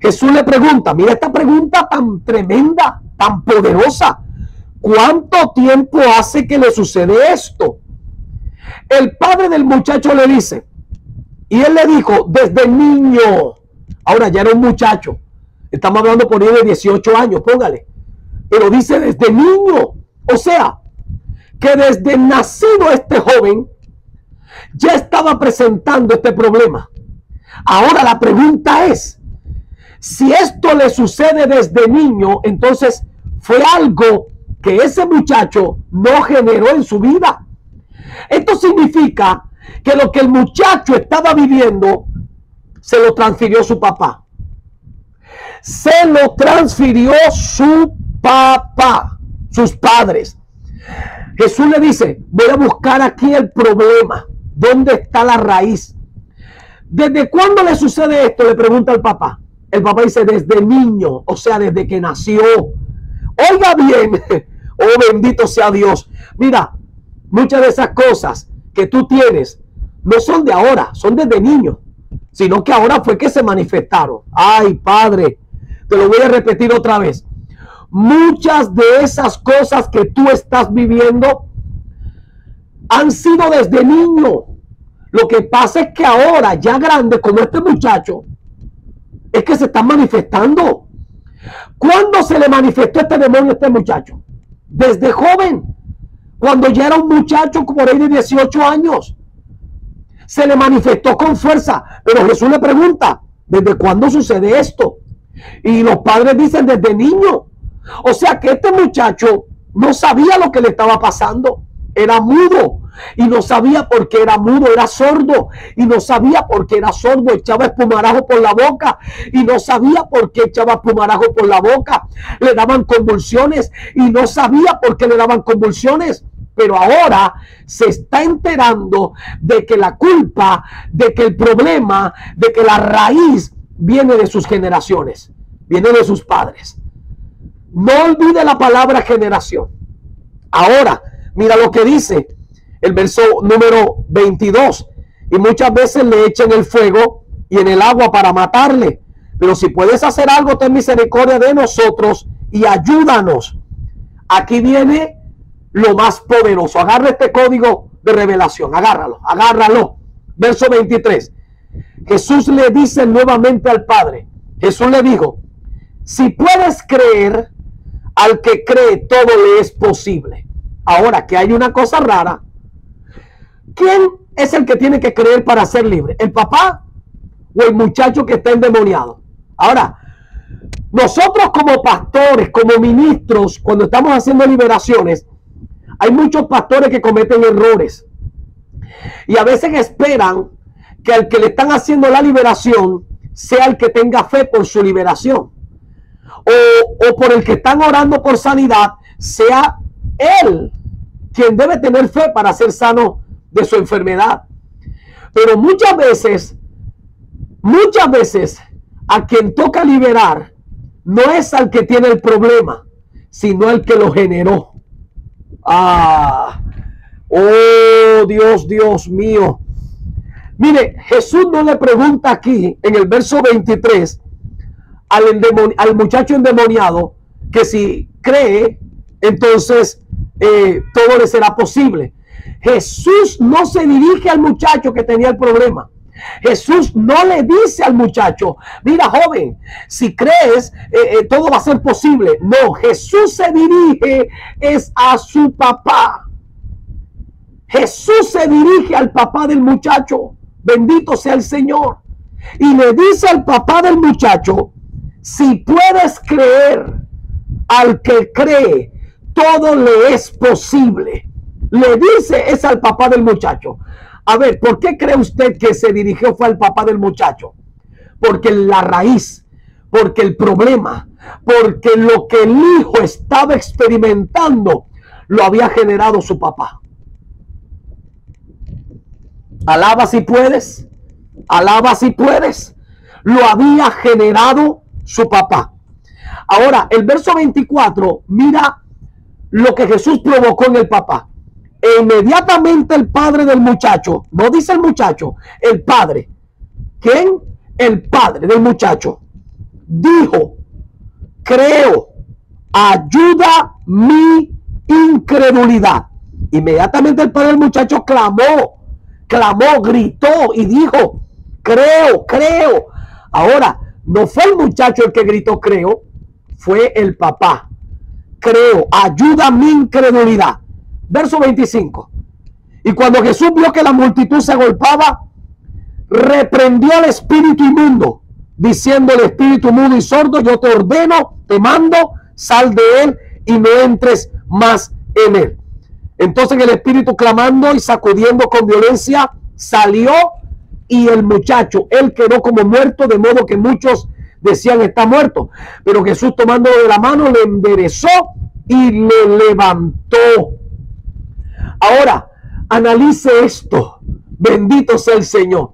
A: Jesús le pregunta, mira esta pregunta tan tremenda, tan poderosa. ¿Cuánto tiempo hace que le sucede esto? El padre del muchacho le dice, y él le dijo, desde niño, ahora ya era un muchacho, estamos hablando por ahí de 18 años, póngale, pero dice desde niño, o sea, que desde nacido este joven ya estaba presentando este problema. Ahora la pregunta es, si esto le sucede desde niño, entonces fue algo que ese muchacho no generó en su vida. Esto significa que lo que el muchacho estaba viviendo se lo transfirió su papá. Se lo transfirió su papá, sus padres. Jesús le dice, voy a buscar aquí el problema. ¿Dónde está la raíz? ¿Desde cuándo le sucede esto? Le pregunta el papá. El papá dice, desde niño, o sea, desde que nació. Oiga bien, oh bendito sea Dios. Mira, muchas de esas cosas que tú tienes no son de ahora, son desde niño, sino que ahora fue que se manifestaron. Ay, Padre, te lo voy a repetir otra vez. Muchas de esas cosas que tú estás viviendo han sido desde niño. Lo que pasa es que ahora, ya grande, como este muchacho, es que se están manifestando. ¿Cuándo se le manifestó este demonio a este muchacho? Desde joven, cuando ya era un muchacho por ahí de 18 años. Se le manifestó con fuerza, pero Jesús le pregunta, ¿desde cuándo sucede esto? Y los padres dicen desde niño. O sea que este muchacho no sabía lo que le estaba pasando. Era mudo y no sabía por qué era mudo, era sordo y no sabía por qué era sordo, echaba espumarajo por la boca y no sabía por qué echaba espumarajo por la boca. Le daban convulsiones y no sabía por qué le daban convulsiones. Pero ahora se está enterando de que la culpa, de que el problema, de que la raíz viene de sus generaciones, viene de sus padres. No olvide la palabra generación. Ahora, mira lo que dice el verso número 22. Y muchas veces le echan el fuego y en el agua para matarle. Pero si puedes hacer algo, ten misericordia de nosotros y ayúdanos. Aquí viene lo más poderoso. Agarra este código de revelación. Agárralo, agárralo. Verso 23. Jesús le dice nuevamente al Padre. Jesús le dijo, si puedes creer, al que cree todo le es posible. Ahora que hay una cosa rara, ¿quién es el que tiene que creer para ser libre? ¿El papá o el muchacho que está endemoniado? Ahora, nosotros como pastores, como ministros, cuando estamos haciendo liberaciones, hay muchos pastores que cometen errores. Y a veces esperan que al que le están haciendo la liberación sea el que tenga fe por su liberación o, por el que están orando por sanidad, sea él quien debe tener fe para ser sano de su enfermedad. Pero muchas veces, muchas veces, a quien toca liberar no es al que tiene el problema, sino al que lo generó. Ah, oh Dios, Dios mío. Mire, Jesús no le pregunta aquí en el verso 23 al, muchacho endemoniado que si cree, entonces eh, todo le será posible. Jesús no se dirige al muchacho que tenía el problema. Jesús no le dice al muchacho, mira joven, si crees, eh, eh, todo va a ser posible. No, Jesús se dirige es a su papá. Jesús se dirige al papá del muchacho. Bendito sea el Señor. Y le dice al papá del muchacho, si puedes creer al que cree, todo le es posible. Le dice es al papá del muchacho. A ver, ¿por qué cree usted que se dirigió fue al papá del muchacho? Porque la raíz, porque el problema, porque lo que el hijo estaba experimentando lo había generado su papá. Alaba si puedes, alaba si puedes. Lo había generado su papá. Ahora, el verso 24, mira lo que Jesús provocó en el papá. E inmediatamente el padre del muchacho, no dice el muchacho, el padre. ¿Quién? El padre del muchacho. Dijo, creo, ayuda mi incredulidad. Inmediatamente el padre del muchacho clamó, clamó, gritó y dijo, creo, creo. Ahora, no fue el muchacho el que gritó, creo, fue el papá. Creo, ayuda mi incredulidad. Verso 25. Y cuando Jesús vio que la multitud se agolpaba, reprendió al espíritu inmundo, diciendo el espíritu mudo y sordo, yo te ordeno, te mando, sal de él y no entres más en él. Entonces el espíritu clamando y sacudiendo con violencia salió y el muchacho, él quedó como muerto, de modo que muchos decían está muerto. Pero Jesús tomándolo de la mano le enderezó y le levantó. Ahora, analice esto. Bendito sea el Señor.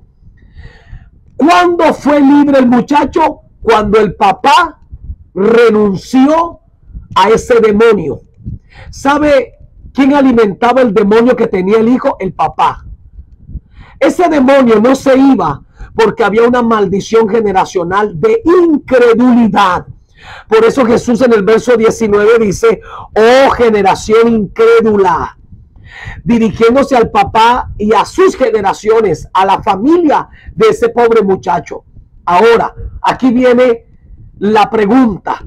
A: ¿Cuándo fue libre el muchacho? Cuando el papá renunció a ese demonio. ¿Sabe quién alimentaba el demonio que tenía el hijo? El papá. Ese demonio no se iba porque había una maldición generacional de incredulidad. Por eso Jesús en el verso 19 dice, oh generación incrédula dirigiéndose al papá y a sus generaciones, a la familia de ese pobre muchacho. Ahora, aquí viene la pregunta,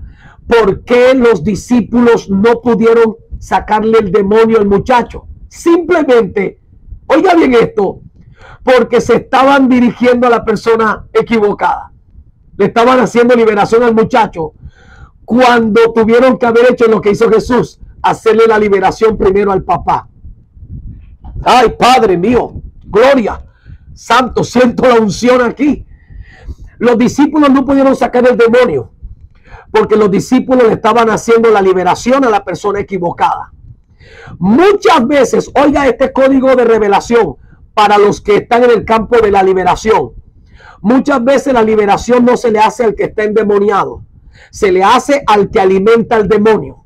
A: ¿por qué los discípulos no pudieron sacarle el demonio al muchacho? Simplemente, oiga bien esto, porque se estaban dirigiendo a la persona equivocada. Le estaban haciendo liberación al muchacho cuando tuvieron que haber hecho lo que hizo Jesús, hacerle la liberación primero al papá. Ay, Padre mío, gloria. Santo, siento la unción aquí. Los discípulos no pudieron sacar el demonio porque los discípulos le estaban haciendo la liberación a la persona equivocada. Muchas veces, oiga este código de revelación para los que están en el campo de la liberación. Muchas veces la liberación no se le hace al que está endemoniado, se le hace al que alimenta al demonio.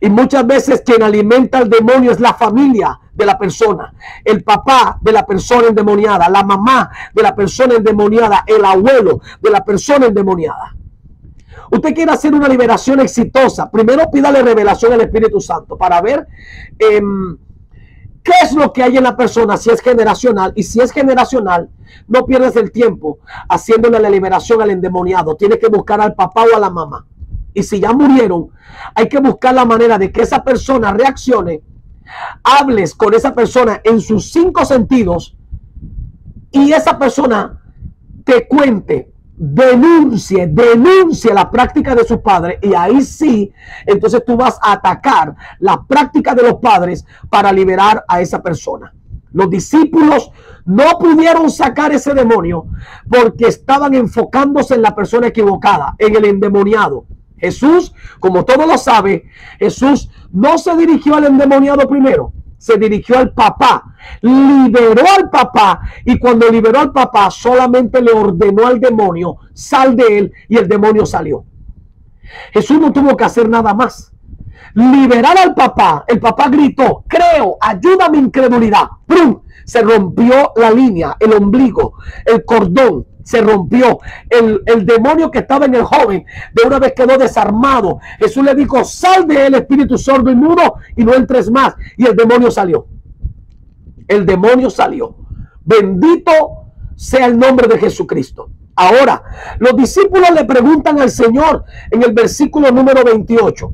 A: Y muchas veces quien alimenta al demonio es la familia, de la persona, el papá de la persona endemoniada, la mamá de la persona endemoniada, el abuelo de la persona endemoniada. Usted quiere hacer una liberación exitosa, primero pídale revelación al Espíritu Santo para ver em, qué es lo que hay en la persona, si es generacional. Y si es generacional, no pierdas el tiempo haciéndole la liberación al endemoniado. Tiene que buscar al papá o a la mamá. Y si ya murieron, hay que buscar la manera de que esa persona reaccione hables con esa persona en sus cinco sentidos y esa persona te cuente, denuncie, denuncie la práctica de sus padres y ahí sí, entonces tú vas a atacar la práctica de los padres para liberar a esa persona. Los discípulos no pudieron sacar ese demonio porque estaban enfocándose en la persona equivocada, en el endemoniado. Jesús, como todo lo sabe, Jesús no se dirigió al endemoniado primero, se dirigió al papá, liberó al papá y cuando liberó al papá solamente le ordenó al demonio, sal de él y el demonio salió. Jesús no tuvo que hacer nada más. Liberar al papá, el papá gritó, creo, ayuda a mi incredulidad. ¡Prum! Se rompió la línea, el ombligo, el cordón, se rompió. El, demonio que estaba en el joven de una vez quedó desarmado. Jesús le dijo, sal de él, espíritu sordo y mudo, y no entres más. Y el demonio salió. El demonio salió. Bendito sea el nombre de Jesucristo. Ahora, los discípulos le preguntan al Señor en el versículo número 28.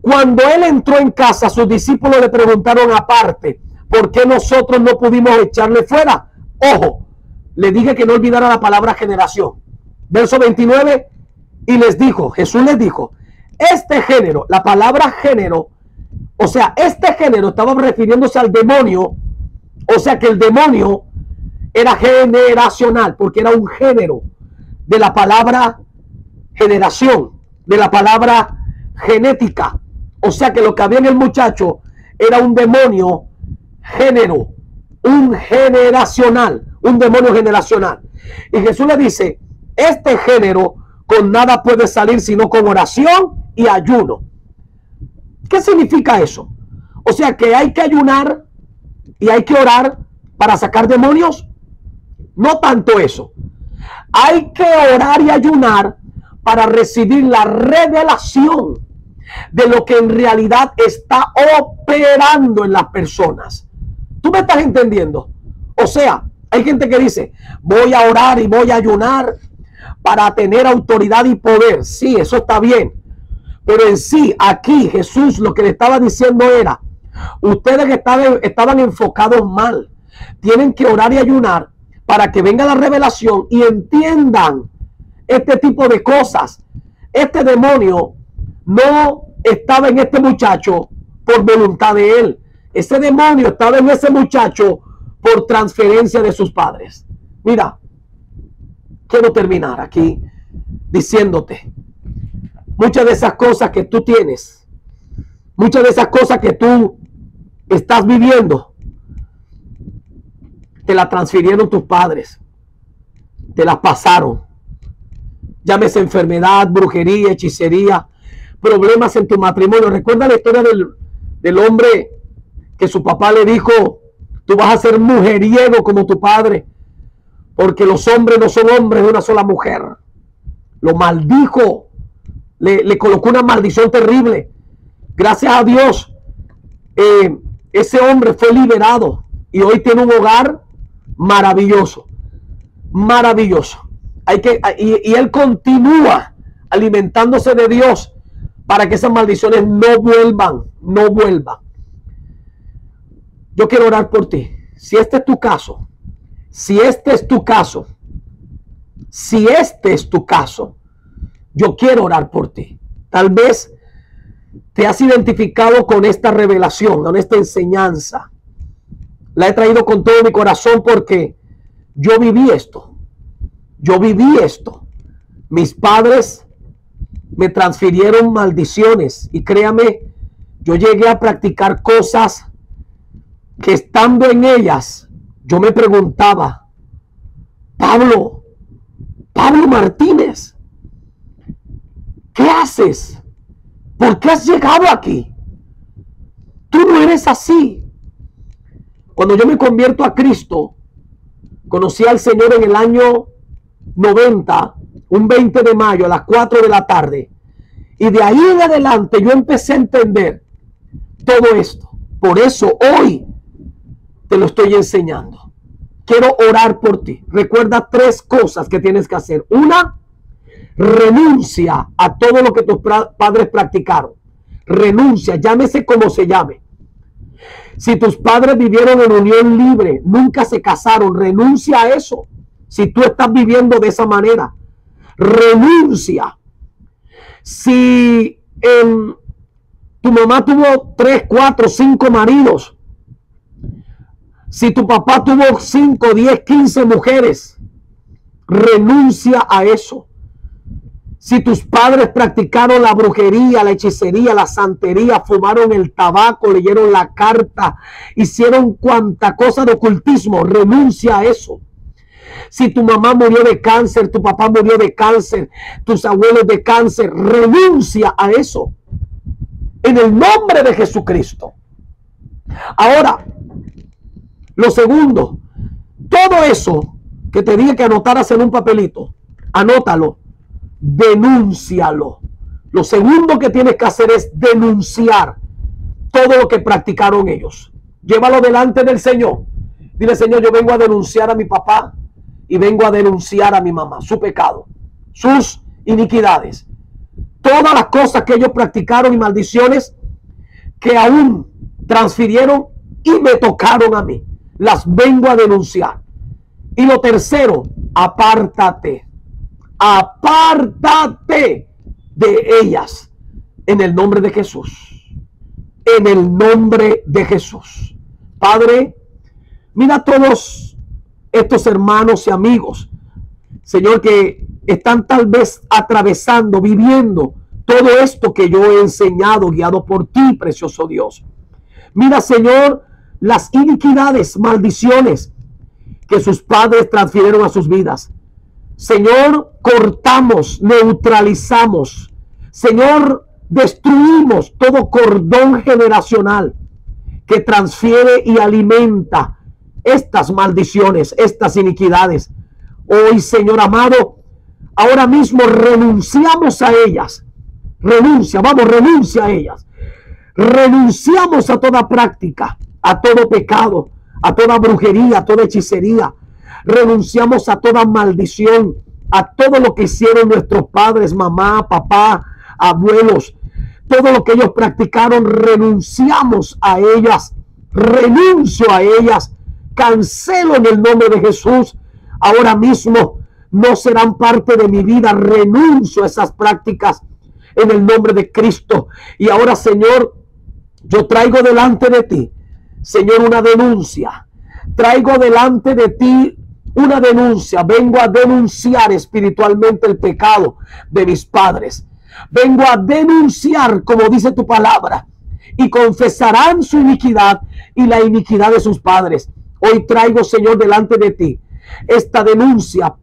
A: Cuando él entró en casa, sus discípulos le preguntaron aparte, ¿por qué nosotros no pudimos echarle fuera? Ojo, le dije que no olvidara la palabra generación. Verso 29, y les dijo, Jesús les dijo, este género, la palabra género, o sea, este género estaba refiriéndose al demonio, o sea que el demonio era generacional, porque era un género de la palabra generación, de la palabra genética. O sea que lo que había en el muchacho era un demonio género, un generacional, un demonio generacional. Y Jesús le dice, este género con nada puede salir sino con oración y ayuno. ¿Qué significa eso? O sea que hay que ayunar y hay que orar para sacar demonios. No tanto eso. Hay que orar y ayunar para recibir la revelación de lo que en realidad está operando en las personas. ¿Tú me estás entendiendo? O sea, hay gente que dice, voy a orar y voy a ayunar para tener autoridad y poder. Sí, eso está bien. Pero en sí, aquí Jesús lo que le estaba diciendo era, ustedes estaban enfocados mal, tienen que orar y ayunar para que venga la revelación y entiendan este tipo de cosas. Este demonio no estaba en este muchacho por voluntad de él. Ese demonio estaba en ese muchacho por transferencia de sus padres. Mira, quiero terminar aquí diciéndote, muchas de esas cosas que tú tienes, muchas de esas cosas que tú estás viviendo, te la transfirieron tus padres. Te las pasaron. Llámese enfermedad, brujería, hechicería, problemas en tu matrimonio. Recuerda la historia del, del hombre que su papá le dijo, tú vas a ser mujeriego como tu padre, porque los hombres no son hombres de una sola mujer. Lo maldijo, le, le colocó una maldición terrible. Gracias a Dios, eh, ese hombre fue liberado y hoy tiene un hogar maravilloso, maravilloso. Hay que, y, él continúa alimentándose de Dios para que esas maldiciones no vuelvan, no vuelvan. Yo quiero orar por ti. Si este es tu caso, si este es tu caso, si este es tu caso, yo quiero orar por ti. Tal vez te has identificado con esta revelación, con esta enseñanza. La he traído con todo mi corazón porque yo viví esto. Yo viví esto. Mis padres me transfirieron maldiciones y créame, yo llegué a practicar cosas que estando en ellas, yo me preguntaba, Pablo, Pablo Martínez, ¿qué haces? ¿Por qué has llegado aquí? Tú no eres así. Cuando yo me convierto a Cristo, conocí al Señor en el año 90, un 20 de mayo a las 4 de la tarde. Y de ahí en adelante yo empecé a entender todo esto. Por eso hoy te lo estoy enseñando. Quiero orar por ti. Recuerda tres cosas que tienes que hacer. Una, renuncia a todo lo que tus padres practicaron. Renuncia, llámese como se llame. Si tus padres vivieron en unión libre, nunca se casaron, renuncia a eso. Si tú estás viviendo de esa manera, renuncia. Si tu mamá tuvo tres, cuatro, cinco maridos, si tu papá tuvo cinco, diez, quince mujeres, renuncia a eso. Si tus padres practicaron la brujería, la hechicería, la santería, fumaron el tabaco, leyeron la carta, hicieron cuanta cosa de ocultismo, renuncia a eso. Si tu mamá murió de cáncer, tu papá murió de cáncer, tus abuelos de cáncer, renuncia a eso. En el nombre de Jesucristo. Ahora, lo segundo, todo eso que te dije que anotaras en un papelito, anótalo denúncialo. Lo segundo que tienes que hacer es denunciar todo lo que practicaron ellos. Llévalo delante del Señor. Dile, Señor, yo vengo a denunciar a mi papá, y vengo a denunciar a mi mamá, su pecado, sus iniquidades, todas las cosas que ellos practicaron y maldiciones que aún transfirieron y me tocaron a mí. Las vengo a denunciar. Y lo tercero, apártate. Apártate de ellas en el nombre de Jesús. En el nombre de Jesús. Padre, mira todos estos hermanos y amigos, Señor, que están tal vez atravesando, viviendo todo esto que yo he enseñado, guiado por ti, precioso Dios. Mira, Señor, las iniquidades, maldiciones que sus padres transfirieron a sus vidas. Señor, cortamos, neutralizamos. Señor, destruimos todo cordón generacional que transfiere y alimenta estas maldiciones, estas iniquidades. Hoy, Señor amado, ahora mismo renunciamos a ellas. Renuncia, vamos, renuncia a ellas. Renunciamos a toda práctica, a todo pecado, a toda brujería, a toda hechicería. Renunciamos a toda maldición, a todo lo que hicieron nuestros padres, mamá, papá, abuelos. Todo lo que ellos practicaron, renunciamos a ellas. Renuncio a ellas. Cancelo en el nombre de Jesús. Ahora mismo no serán parte de mi vida. Renuncio a esas prácticas en el nombre de Cristo. Y ahora, Señor, yo traigo delante de ti Señor, una denuncia. Traigo delante de ti una denuncia. Vengo a denunciar espiritualmente el pecado de mis padres. Vengo a denunciar, como dice tu palabra, y confesarán su iniquidad y la iniquidad de sus padres. Hoy traigo, Señor, delante de ti esta denuncia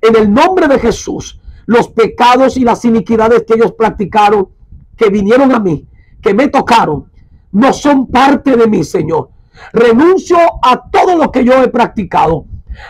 A: en el nombre de Jesús. Los pecados y las iniquidades que ellos practicaron, que vinieron a mí, que me tocaron, no son parte de mí, Señor. Renuncio a todo lo que yo he practicado.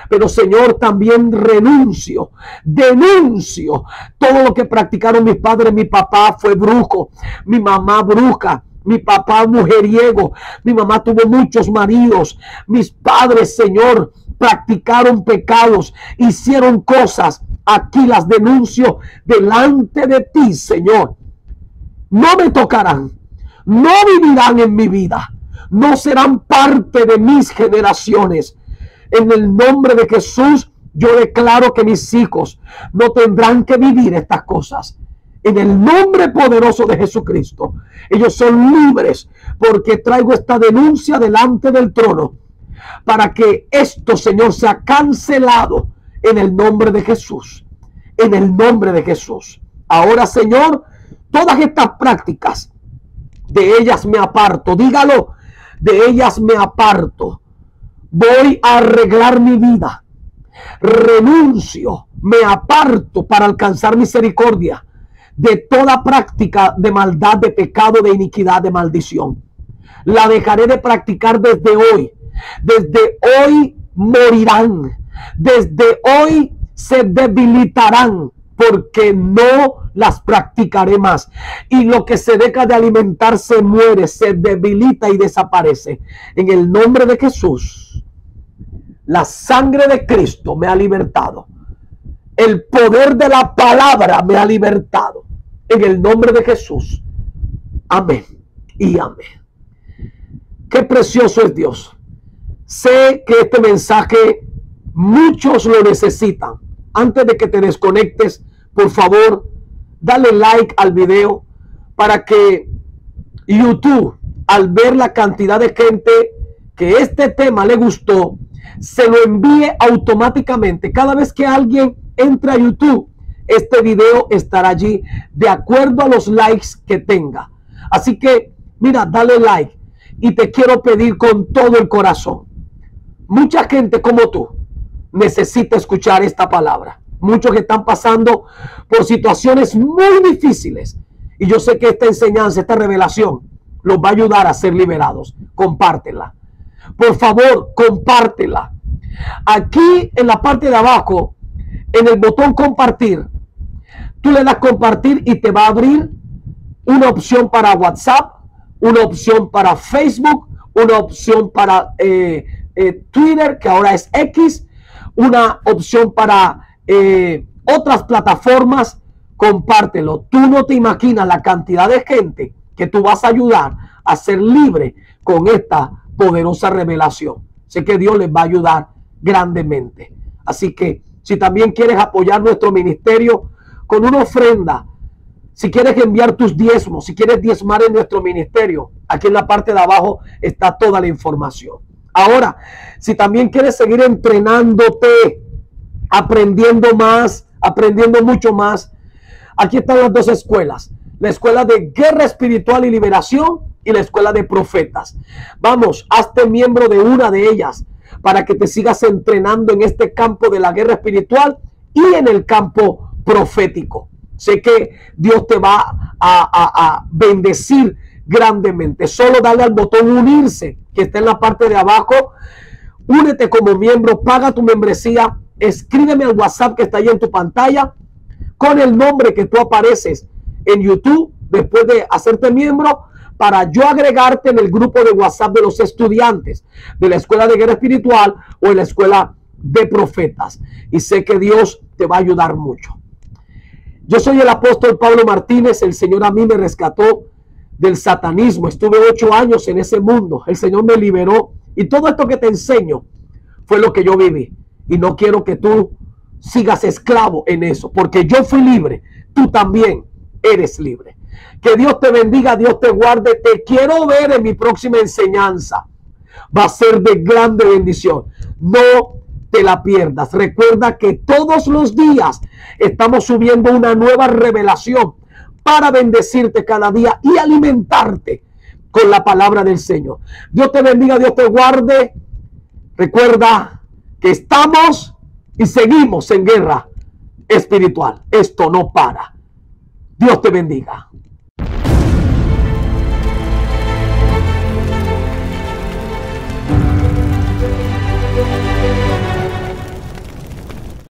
A: Pero Señor, también renuncio, denuncio todo lo que practicaron mis padres. Mi papá fue brujo, mi mamá bruja, mi papá mujeriego, mi mamá tuvo muchos maridos. Mis padres, Señor, practicaron pecados, hicieron cosas. Aquí las denuncio delante de ti, Señor. No me tocarán no vivirán en mi vida, no serán parte de mis generaciones. En el nombre de Jesús, yo declaro que mis hijos no tendrán que vivir estas cosas. En el nombre poderoso de Jesucristo, ellos son libres porque traigo esta denuncia delante del trono para que esto, Señor, sea cancelado en el nombre de Jesús. En el nombre de Jesús. Ahora, Señor, todas estas prácticas de ellas me aparto. Dígalo, de ellas me aparto. Voy a arreglar mi vida. Renuncio, me aparto para alcanzar misericordia de toda práctica de maldad, de pecado, de iniquidad, de maldición. La dejaré de practicar desde hoy. Desde hoy morirán. Desde hoy se debilitarán porque no las practicaré más. Y lo que se deja de alimentar se muere, se debilita y desaparece. En el nombre de Jesús, la sangre de Cristo me ha libertado. El poder de la palabra me ha libertado. En el nombre de Jesús. Amén y amén. Qué precioso es Dios. Sé que este mensaje muchos lo necesitan antes de que te desconectes, por favor, dale like al video para que YouTube, al ver la cantidad de gente que este tema le gustó, se lo envíe automáticamente. Cada vez que alguien entra a YouTube, este video estará allí de acuerdo a los likes que tenga. Así que, mira, dale like y te quiero pedir con todo el corazón. Mucha gente como tú necesita escuchar esta palabra. Muchos que están pasando por situaciones muy difíciles. Y yo sé que esta enseñanza, esta revelación, los va a ayudar a ser liberados. Compártela. Por favor, compártela. Aquí en la parte de abajo, en el botón compartir, tú le das compartir y te va a abrir una opción para WhatsApp, una opción para Facebook, una opción para eh, eh, Twitter, que ahora es X, una opción para eh, otras plataformas, compártelo. Tú no te imaginas la cantidad de gente que tú vas a ayudar a ser libre con esta poderosa revelación. Sé que Dios les va a ayudar grandemente. Así que si también quieres apoyar nuestro ministerio con una ofrenda, si quieres enviar tus diezmos, si quieres diezmar en nuestro ministerio, aquí en la parte de abajo está toda la información. Ahora, si también quieres seguir entrenándote, aprendiendo más, aprendiendo mucho más, aquí están las dos escuelas. La escuela de guerra espiritual y liberación y la escuela de profetas. Vamos, hazte miembro de una de ellas para que te sigas entrenando en este campo de la guerra espiritual y en el campo profético. Sé que Dios te va a, bendecir grandemente. Solo dale al botón unirse que está en la parte de abajo. Únete como miembro, paga tu membresía, escríbeme al WhatsApp que está ahí en tu pantalla con el nombre que tú apareces en YouTube después de hacerte miembro para yo agregarte en el grupo de WhatsApp de los estudiantes de la Escuela de Guerra Espiritual o en la Escuela de Profetas. Y sé que Dios te va a ayudar mucho. Yo soy el apóstol Pablo Martínez. El Señor a mí me rescató del satanismo. Estuve ocho años en ese mundo. El Señor me liberó. Y todo esto que te enseño fue lo que yo viví. Y no quiero que tú sigas esclavo en eso. Porque yo fui libre. Tú también eres libre. Que Dios te bendiga, Dios te guarde. Te quiero ver en mi próxima enseñanza. Va a ser de grande bendición. No te la pierdas. Recuerda que todos los días estamos subiendo una nueva revelación para bendecirte cada día y alimentarte con la palabra del Señor. Dios te bendiga, Dios te guarde. Recuerda que estamos y seguimos en guerra espiritual. Esto no para. Dios te bendiga.